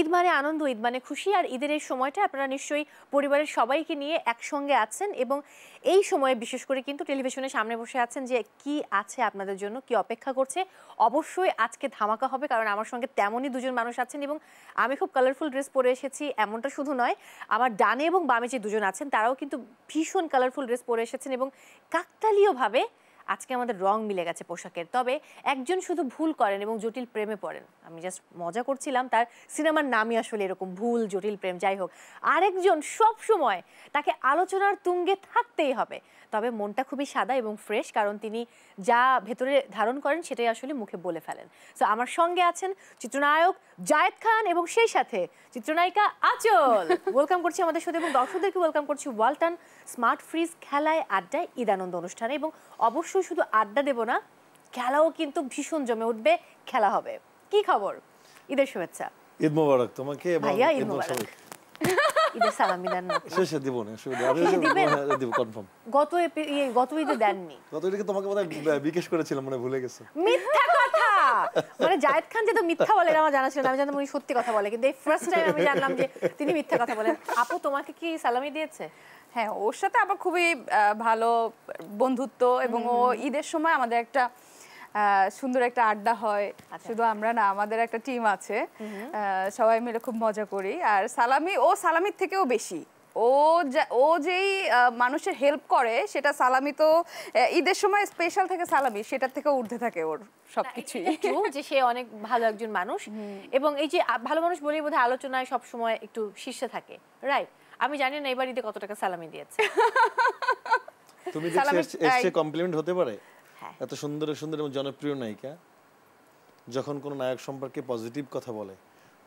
ঈদ মানে আনন্দ, ঈদ মানে খুশি, আর ঈদের এই সময়টা আপনারা নিশ্চয়ই পরিবারের সবাইকে নিয়ে একসঙ্গে আছেন এবং এই সময়ে বিশেষ করে কিন্তু টেলিভিশনের সামনে বসে আছেন যে কি আছে আপনাদের জন্য, কি অপেক্ষা করছে। অবশ্যই আজকে ধামাকা হবে কারণ আমার সঙ্গে তেমনই দুজন মানুষ আছেন এবং আমি খুব কালারফুল ড্রেস পরে এসেছি, এমনটা শুধু নয়, আমার ডানে এবং বামে যে দুজন আছেন তারাও কিন্তু ভীষণ কালারফুল ড্রেস পরে এসেছেন এবং কাকতালীয়ভাবে আজকে আমাদের রং মিলে গেছে পোশাকের। তবে একজন শুধু ভুল করেন এবং জটিল প্রেমে পড়েন। আমি জাস্ট মজা করছিলাম, তার সিনেমার নামই আসলে এরকম ভুল, জটিল প্রেম। যাই হোক, আরেকজন সব সময় তাকে আলোচনার তুঙ্গে থাকতেই হবে। তবে মনটা খুবই সাদা এবং ফ্রেশ কারণ তিনি যা ভেতরে ধারণ করেন সেটাই আসলে মুখে বলে ফেলেন। তো আমার সঙ্গে আছেন চিত্রনায়ক জায়েদ খান এবং সেই সাথে চিত্রনায়িকা আচল। ওয়েলকাম করছি আমাদের সাথে এবং দর্শকদেরকে ওয়েলকাম করছি ওয়ালটন স্মার্ট ফ্রিজ খেলায় আড্ডায় ঈদানন্দ অনুষ্ঠানে এবং অবশ্যই শুধু আড্ডা দেব না খেলাও কিন্তু ভীষণ জমে উঠবে খেলা হবে। কি খবর? ঈদের শুভেচ্ছা। ঈদ মোবারক তোমাকে এবং ঈদ ঈদ। ঈদের সালামি দেন না শেষে দিব না অসুবিধা দিব কনফার্ম গত এপি- ইয়ে, গত ঈদে দেননি। গত এদিকে তোমাকে বোধহয় বিকাশ করেছিলাম মানে ভুলে গেছো। মিথ্যা কথা! মানে জায়েদ খান যে তো মিথ্যা বলে আমার জানা ছিল না আমি জানতাম উনি সত্যি কথা বলে কিন্তু এই ফার্স্ট টাইম আমি জানলাম যে তিনি মিথ্যা কথা বলেন। আপু তোমাকে কি সালামি দিয়েছে? হ্যাঁ ওর সাথে আমার খুবই আহ, ভালো বন্ধুত্ব এবং ও ঈদের সময় আমাদের একটা সুন্দর একটা আড্ডা হয়। আচ্ছা। শুধু আমরা না আমাদের একটা টিম আছে। আহ, সবাই মিলে খুব মজা করি। আর সালামি ও সালামির থেকেও বেশি। ও ও যেই আহ, মানুষের হেল্প করে সেটা সালামি তো ঈদের সময় স্পেশাল থেকে সালামি সেটার থেকে ঊর্ধ্বে থাকে ওর সবকিছুই ট্রু যে সে অনেক ভালো একজন মানুষ। এবং এই যে ভালো মানুষ বলেই বোধহয় আলোচনায় সব সময় একটু শীর্ষে থাকে। রাইট আমি জানি না এবার ঈদে কত টাকা সালামি দিয়েছে। তুমি সালামি- দেখছি কমপ্লিমেন্ট হতে পারে? হ্যাঁ। এত সুন্দর সুন্দর এবং জনপ্রিয় নায়িকা যখন কোনো নায়ক সম্পর্কে পজিটিভ কথা বলে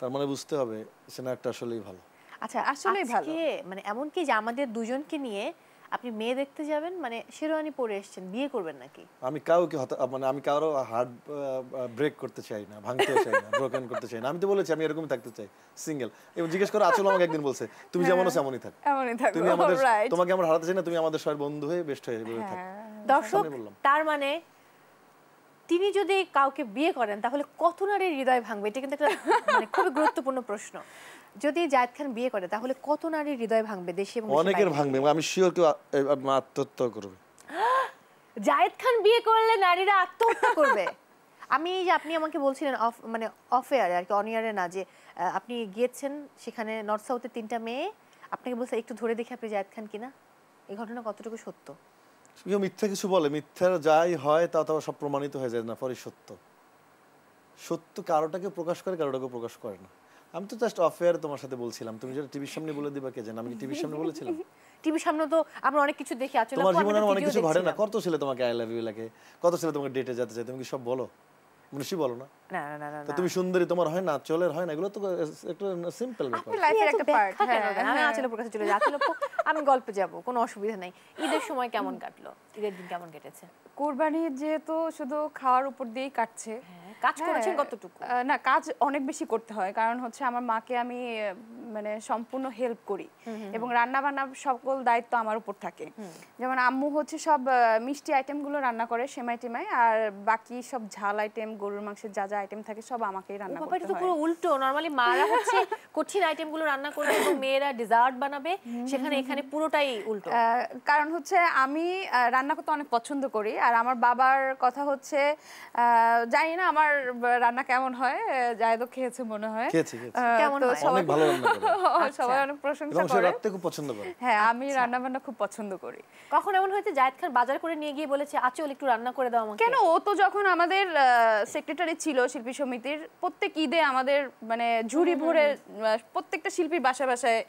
তার মানে বুঝতে হবে সে নায়কটা আসলেই ভালো আচ্ছা আসলেই ভালো। মানে এমন কি যে আমাদের দুজনকে নিয়ে আপনি মেয়ে দেখতে যাবেন মানে শেরওয়ানি পরে এসেছেন বিয়ে করবেন নাকি? আমি কাউকে মানে আমি কারও হার্ট ব্রেক করতে চাই না ভাঙতে চাই না ব্রোকেন করতে চাই না। আমি তো বলেছি আমি এরকমই থাকতে চাই সিঙ্গেল এবং জিজ্ঞেস করে আচল আমাকে একদিন বলছে তুমি যেমন আছো এমনই থাক। এমনই থাকব তুমি আমাদের তোমাকে আমরা হারাতে চাই না তুমি আমাদের সবার বন্ধু হয়ে বেস্ট হয়ে থাক। দর্শক বললাম। তার মানে তিনি যদি কাউকে বিয়ে করেন তাহলে কত নারীর হৃদয় ভাঙবে? এটা কিন্তু একটা মানে খুবই গুরুত্বপূর্ণ প্রশ্ন। যদি জায়েদ খান বিয়ে করে তাহলে কত নারীর হৃদয় ভাঙবে দেশে এবং অনেকের ভাঙবে আমি শিওর কেউ আ- আত্মহত্যা করবে। জায়েদ খান বিয়ে করলে নারীরা আত্মহত্যা করবে? আমি এই যে আপনি আমাকে বলছিলেন অফ মানে অফ এয়ারে আর কি অন ইয়ারে না যে আপনি গিয়েছেন সেখানে নর্থ সাউথের তিনটা মেয়ে আপনাকে বলছে একটু ধরে দেখে আপনি জায়েদ খান কিনা? এই ঘটনা কতটুকু সত্য? কেউ মিথ্যা কিছু বলে মিথ্যার যাই হয় তা তো সব প্রমাণিত হয়ে যায় না পরে সত্য। সত্য কারোটাকে প্রকাশ করে কারোটাকে প্রকাশ করে না। আমি তো জাস্ট অফেয়ার তোমার সাথে বলছিলাম। তুমি যেটা টিভির সামনে বলে দিবা কে জানে? আমি কি টিভির সামনে বলেছিলাম? টিভির সামনে তো আমরা অনেক কিছু দেখি আসলে তোমার জীবনে অনেক কিছু ঘটে না। কত ছেলে তোমাকে আই লাভ ইউ লাগে? কত ছেলে তোমাকে ডেটে যেতে চায়? তুমি কি সব বলো? বলো না। না না না না তুমি সুন্দরী তোমার হয় না চলের হয় না এগুলো তো একটা সিম্পল ব্যাপার। আপনি লাইফের একটা কেন হ্যাঁ, আমি হ্যাঁ। আঁচলের কাছে চলে আমি গল্পে যাব কোনো অসুবিধা নাই। ঈদের সময় কেমন কাটলো? ঈদের দিন কেমন কেটেছে? কোরবানি যেহেতু শুধু খাওয়ার উপর দিয়েই কাটছে হ্যাঁ, কাজ করেছেন হ্যাঁ, কতটুকু? না কাজ অনেক বেশি করতে হয়। কারণ হচ্ছে আমার মাকে আমি মানে সম্পূর্ণ হেল্প করি। এবং রান্না বান্না সকল দায়িত্ব আমার উপর থাকে। যেমন আম্মু হচ্ছে সব মিষ্টি আইটেমগুলো রান্না করে সেমাই টেমাই আর বাকি সব ঝাল আইটেম গরুর মাংসের যা যা আইটেম থাকে সব আমাকেই রান্না করতে এটা তো হয়। পুরো উল্টো। নরমালি মারা হচ্ছে কঠিন আইটেমগুলো রান্না করবে এবং মেয়েরা ডেজার্ট বানাবে সেখানে এখানে পুরোটাই উল্টো। আহ, কারণ হচ্ছে আমি আহ, রান্না করতে অনেক পছন্দ করি আর আমার বাবার কথা হচ্ছে আহ, জানি না আমার রান্না কেমন হয় জায়েদও খেয়েছে মনে হয়। খেয়েছি খেয়েছি। কেমন হয়? অনেক ভালো রান্না করে সবাই অনেক প্রশংসা করে। রাখতে খুব পছন্দ করে। হ্যাঁ আমি রান্না বান্না খুব পছন্দ করি। কখন এমন হয়েছে জায়েদ খান বাজার করে নিয়ে গিয়ে বলেছে আচল একটু রান্না করে দাও আমাকে কেন? ও তো যখন আমাদের সেক্রেটারি ছিল শিল্পী সমিতির প্রত্যেক ঈদে আমাদের মানে ঝুড়ি ভরে প্রত্যেকটা শিল্পীর বাসায় বাসায়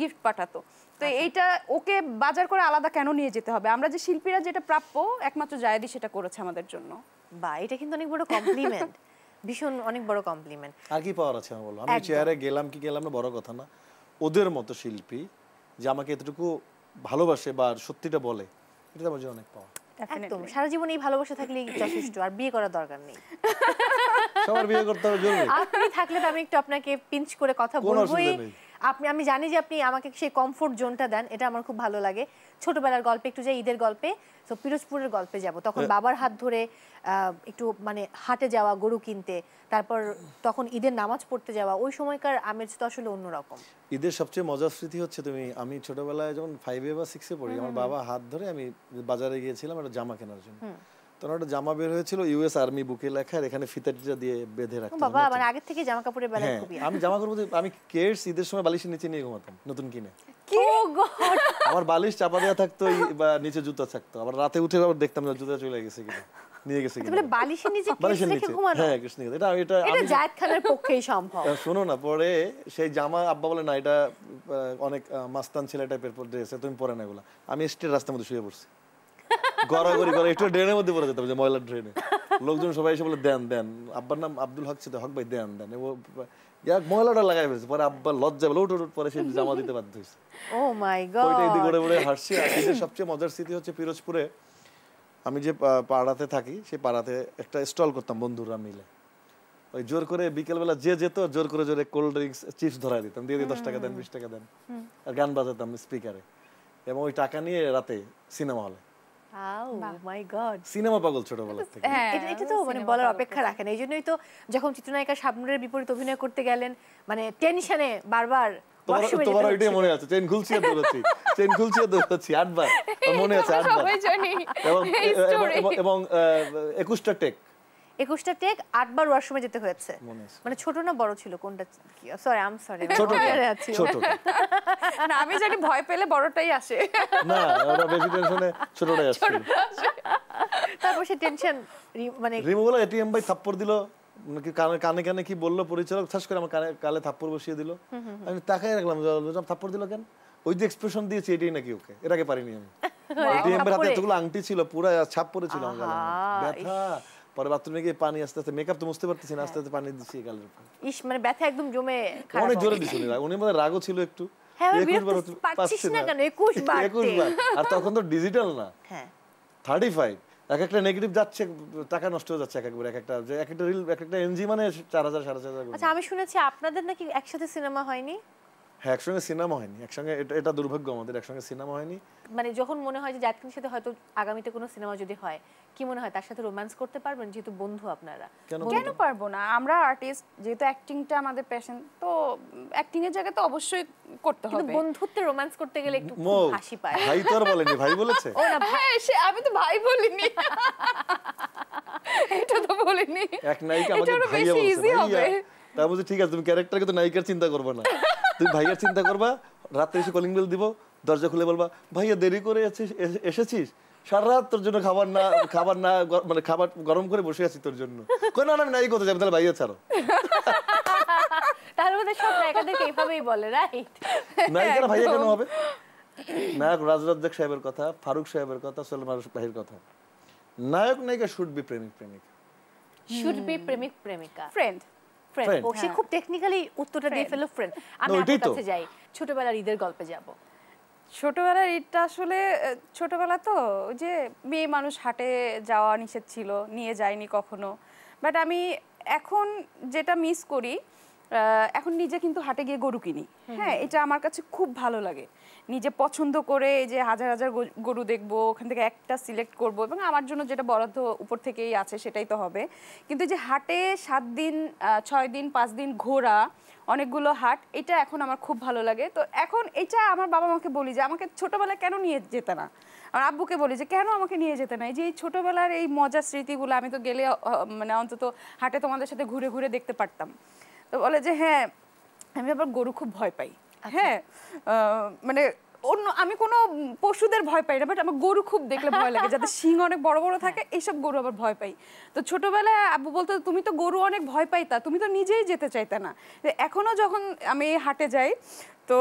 গিফট পাঠাতো। তো এইটা ওকে বাজার করে আলাদা কেন নিয়ে যেতে হবে? আমরা যে শিল্পীরা যেটা প্রাপ্য একমাত্র জায়দি সেটা করেছে আমাদের জন্য। বা এটা কিন্তু অনেক বড় কমপ্লিমেন্ট ভীষণ অনেক বড় কমপ্লিমেন্ট আর কি পাওয়ার আছে আমি বলো? আমি চেয়ারে গেলাম কি গেলাম না বড় কথা না। ওদের মতো শিল্পী যে আমাকে এতটুকু ভালোবাসে বা সত্যিটা বলে এটা আমার জন্য অনেক পাওয়া একদম সারা জীবন এই ভালোবাসা থাকলে যথেষ্ট আর বিয়ে করার দরকার নেই। সবার বিয়ে করতে হবে জরুরি। আপনি থাকলে তো আমি একটু আপনাকে পিঞ্চ করে কথা বলবোই। আপনি আমি জানি যে আপনি আমাকে সেই কমফোর্ট জোনটা দেন এটা আমার খুব ভালো লাগে। ছোটবেলার গল্পে একটু যাই ঈদের গল্পে তো পিরোজপুরের গল্পে যাব। তখন বাবার হাত ধরে একটু মানে হাটে যাওয়া গরু কিনতে তারপর তখন ঈদের নামাজ পড়তে যাওয়া ওই সময়কার আমেজ তো আসলে অন্যরকম। ঈদের সবচেয়ে মজার স্মৃতি হচ্ছে তুমি আমি ছোটবেলায় যখন ফাইভে বা সিক্সে পড়ি আমার বাবা হাত ধরে আমি বাজারে গিয়েছিলাম একটা জামা কেনার জন্য। তখন একটা জামা বের হয়েছিল ইউএস আর্মি বুকে লেখা আর এখানে দিয়ে বেঁধে ও রাখতে বাবা মানে আগের থেকে জামা কাপড়ের বেলায় হ্যাঁ খুবই আমি জামা কাপড় আমি কেয়ার্স ঈদের সময় বালিশের নিচে নিয়ে ঘুমাতাম নতুন কিনে। আমার বালিশ চাপা দেওয়া থাকতো বা নিচে জুতা থাকতো। আবার রাতে উঠে আবার দেখতাম না জুতা চলে গেছে কিনা নিয়ে গেছে কিনা। বালিশের নিচে বালিশের নিচে। হ্যাঁ কৃষ্ণ এটা এটা জায়েদ খানের পক্ষেই সম্ভব। শোনো না পরে সেই জামা আব্বা বলে না এটা অনেক মাস্তান ছেলে টাইপের ড্রেস তুমি পরে না এগুলা আমি স্ট্রেট রাস্তার মধ্যে শুয়ে পড়ছি। গড়াগড়ি করে একটু ড্রেনের মধ্যে পড়ে যেতাম যে ময়লার ড্রেনে। লোকজন সবাই এসে বলে দেন দেন। আব্বার নাম আব্দুল হক ছিল হক ভাই দেন দেন। ও ইয়াক ময়লাটা লাগাই ফেলছে। পরে আব্বা লজ্জা বলে উঠ পরে সে জামা দিতে বাধ্য হয়েছে। ও মাই ওইটা এদিকে গড ঘুরে ঘুরে হাসছি। আর সবচেয়ে মজার স্মৃতি হচ্ছে পিরোজপুরে আমি যে পাড়াতে থাকি সেই পাড়াতে একটা স্টল করতাম বন্ধুরা মিলে। ওই জোর করে বিকেলবেলা যে যেত জোর করে জোরে কোল্ড ড্রিঙ্কস চিপস ধরাই দিতাম। দিয়ে দিয়ে দশ টাকা দেন বিশ টাকা দেন। আর গান বাজাতাম স্পিকারে এবং ওই টাকা নিয়ে রাতে সিনেমা হলে। গড সিনেমা পাগল ছোটবেলা থেকে। হ্যাঁ এটা এটা তো মানে বলার অপেক্ষা রাখে না। এই জন্যই তো যখন চিত্রনায়িকা শাবনুরের বিপরীত অভিনয় করতে গেলেন মানে টেনশনে বারবার তোমার ওইটাই মনে আছে? চেন খুলছি আর দৌড়াচ্ছি। চেন খুলছি আর দৌড়াচ্ছি। আটবার। মনে আছে আটবার। এবং একুশটা টেক। একুশটা টেক আটবার ওয়াশরুমে যেতে হয়েছে। মানে ছোট না বড় ছিল? কোনটা সরি আম সরি ছোট ছোট না আমি জানি ভয় পেলে বড়টাই আসে। না ওরা বেশি টেনশনে ছোটটাই আসছিল। তারপর সে টেনশন মানে রিমু বলে এটিএম ভাই থাপ্পড় দিল। নাকি কানে কানে কানে কি বলল পরিচালক? ঠাস করে আমার কানে কালে থাপ্পড় বসিয়ে দিল। আমি তাকাই রাখলাম থাপ্পড় দিল কেন? ওই যে এক্সপ্রেশন দিয়েছি এটাই নাকি ওকে? এর আগে পারিনি আমি। এটিএম এর হাতে? এতগুলো আংটি ছিল পুরো ছাপ পড়েছিল আমার গালে ব্যথা। পরে বাথরুমে গিয়ে পানি আস্তে আস্তে মেকআপ তো মুছতে পারতেছি না আস্তে আস্তে পানি দিচ্ছি গালের উপর। ইস মানে ব্যথা একদম জমে খারাপ অনেক জোরে। দিছিল উনি মনে হয় রাগও ছিল একটু। হ্যাঁ, আমি 21 বিরক্ত বার হতে পাচ্ছিস না কেন? 21 বারতে। 21 বার। আর তখন তো ডিজিটাল না। হ্যাঁ। এক একটা নেগেটিভ যাচ্ছে টাকা নষ্ট হয়ে যাচ্ছে এক একবার এক একটা এক একটা রিল এক একটা এনজি মানে চার হাজার সাড়ে চার হাজার করে। আচ্ছা আমি শুনেছি আপনাদের নাকি একসাথে সিনেমা হয়নি? হ্যাঁ একসঙ্গে সিনেমা হয়নি। একসঙ্গে এটা এটা দুর্ভাগ্য আমাদের একসঙ্গে সিনেমা হয়নি। মানে যখন মনে হয় যে জাতকিনের সাথে হয়তো আগামীতে কোনো সিনেমা যদি হয় কি মনে হয় তার সাথে রোম্যান্স করতে পারবেন? যেহেতু বন্ধু আপনারা। কেন পারব না? আমরা আর্টিস্ট যেহেতু অ্যাক্টিংটা আমাদের প্যাশন তো অ্যাক্টিং এর জায়গায় তো অবশ্যই করতে কিন্তু হবে। বন্ধুত্বে রোম্যান্স করতে গেলে একটু হাসি পায়। ভাই তো আর বলেনি ভাই বলেছে। ও না হ্যাঁ সে আমি তো ভাই বলিনি। এটা তো বলিনি। এক নায়িকা এটা আমাকে ভাইয়া বলছে তা বলছি ঠিক আছে তুমি ক্যারেক্টারকে তো নায়িকার চিন্তা করবে না। তুমি ভাইয়ার চিন্তা করবা রাতে এসে কলিং বেল দিব দরজা খুলে বলবা ভাইয়া দেরি করে আছিস এসেছিস? সারা রাত তোর জন্য খাবার না খাবার না মানে খাবার গরম করে বসে আছি তোর জন্য। কই না না, আমি নায়িকা হতে যাব তাহলে ভাইয়া ছাড়ো। তার মধ্যে সব নায়িকাদেরকে এইভাবেই বলে রাইট নায়িকারা ভাইয়া কেন হবে? নায়ক রাজ রাজ্জাক সাহেবের কথা ফারুক সাহেবের কথা সলমান ভাইয়ের কথা। নায়ক নায়িকা শুড বি প্রেমিক প্রেমিক। শুড বি প্রেমিক প্রেমিকা। ফ্রেন্ড ফ্রেন্ড ও সে খুব টেকনিক্যালি উত্তরটা দিয়ে ফেলল ফ্রেন্ড আমি আপনার কাছে যাই ছোটবেলার ঈদের গল্পে যাব। ছোটবেলার ঈদটা আসলে ছোটবেলা তো ওই যে মেয়ে মানুষ হাটে যাওয়া নিষেধ ছিল নিয়ে যায়নি কখনো। বাট আমি এখন যেটা মিস করি আহ, এখন নিজে কিন্তু হাটে গিয়ে গরু কিনি। হ্যাঁ এটা আমার কাছে খুব ভালো লাগে। নিজে পছন্দ করে যে হাজার হাজার গরু দেখব, ওখান থেকে একটা সিলেক্ট করব এবং আমার জন্য যেটা বরাদ্দ উপর থেকেই আছে সেটাই তো হবে। কিন্তু যে হাটে সাত দিন ছয় দিন, পাঁচ দিন ঘোরা, অনেকগুলো হাট, এটা এখন আমার খুব ভালো লাগে। তো এখন এটা আমার বাবা মাকে বলি যে আমাকে ছোটোবেলায় কেন নিয়ে যেতে না? আমার আব্বুকে বলি যে কেন আমাকে নিয়ে যেতে না? এই যে এই ছোটোবেলার এই মজার স্মৃতিগুলো আমি তো গেলে মানে অন্তত হাটে তোমাদের সাথে ঘুরে ঘুরে দেখতে পারতাম। তো বলে যে হ্যাঁ আমি আবার গরু খুব ভয় পাই। হ্যাঁ আহ, মানে অন্য আমি কোনো পশুদের ভয় পাই না বাট আমার গরু খুব দেখলে ভয় লাগে যাতে শিং অনেক বড় বড় থাকে এইসব গরু আবার ভয় পাই। তো ছোটবেলায় আব্বু বলতো তুমি তো গরু অনেক ভয় পাইতা তুমি তো নিজেই যেতে চাইতে না। এখনও যখন আমি হাটে যাই তো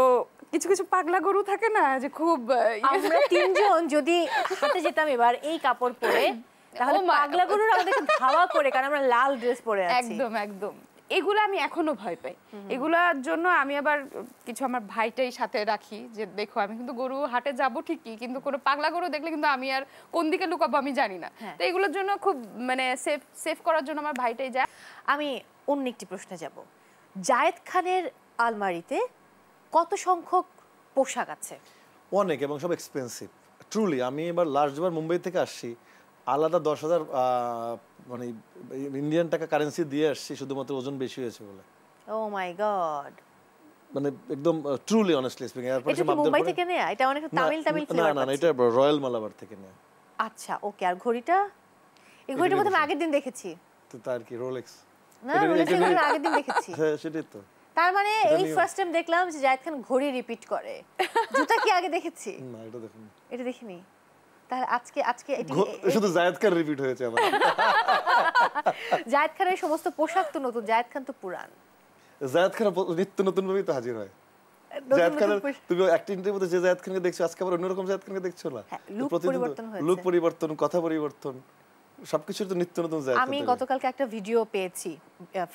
কিছু কিছু পাগলা গরু থাকে না যে খুব ইয়ে- আমরা তিনজন যদি হাতে যেতাম এবার এই কাপড় পরে তাহলে পাগলা গরুর আমাদেরকে ধাওয়া করে কারণ আমরা লাল ড্রেস পরে আছি। একদম একদম। এগুলো আমি এখনও ভয় পাই। এগুলার জন্য আমি আবার কিছু আমার ভাইটাই সাথে রাখি যে দেখো আমি কিন্তু গরু হাটে যাব ঠিকই কিন্তু কোনো পাগলা গরু দেখলে কিন্তু আমি আর কোন দিকে লুকাবো আমি জানি না। হ্যাঁ। তো এগুলোর জন্য খুব মানে সেফ সেভ করার জন্য আমার ভাইটাই যায়। আমি অন্য একটি প্রশ্নে যাব। জায়েদ খানের আলমারিতে কত সংখ্যক পোশাক আছে? অনেক এবং সব এক্সপেন্সিভ ট্রুলি আমি এবার লাস্ট বার মুম্বাই থেকে আসছি আলাদা দশ হাজার মানে ইন্ডিয়ান টাকা কারেন্সি দিয়ে আসছি শুধুমাত্র ওজন বেশি হয়েছে বলে। ও মাই গড মানে একদম ট্রুলি অনেস্টলি স্পিকিং এরপর এটা সে মুম্বাই থেকে নেয়া? এটা অনেক তামিল তামিল না ফ্লেভার না না এটা রয়্যাল মালাবার থেকে নেয়। আচ্ছা ওকে আর ঘড়িটা? এই ঘড়িটা আমি আগের দিন দেখেছি। তো তার কি রোলেক্স না রোলেক্স আমি আগের দিন দেখেছি। হ্যাঁ সেটাই তো। তার মানে এই ফার্স্ট টাইম দেখলাম যে জায়েদ খান ঘড়ি রিপিট করে। জুতা কি আগে দেখেছি? না এটা দেখুন। এটা দেখিনি। তাহলে আজকে আজকে এটি শুধু জায়েদ খান রিপিট হয়েছে আমার। জায়েদ খানের সমস্ত পোশাক তো নতুন জায়েদ খান তো পুরান। জায়েদ খান নিত্য নতুন ভাবেই তো হাজির হয়। জায়েদ খানের তুমি একটা ইন্টারভিউতে যে জায়েদ খানকে দেখছ আজকে আবার অন্যরকম জায়েদ খানকে দেখছ না? হ্যাঁ, পরিবর্তন হয়েছে। লুক পরিবর্তন কথা পরিবর্তন সবকিছুর তো নিত্য নতুন জায়েদ আমি গতকালকে একটা ভিডিও পেয়েছি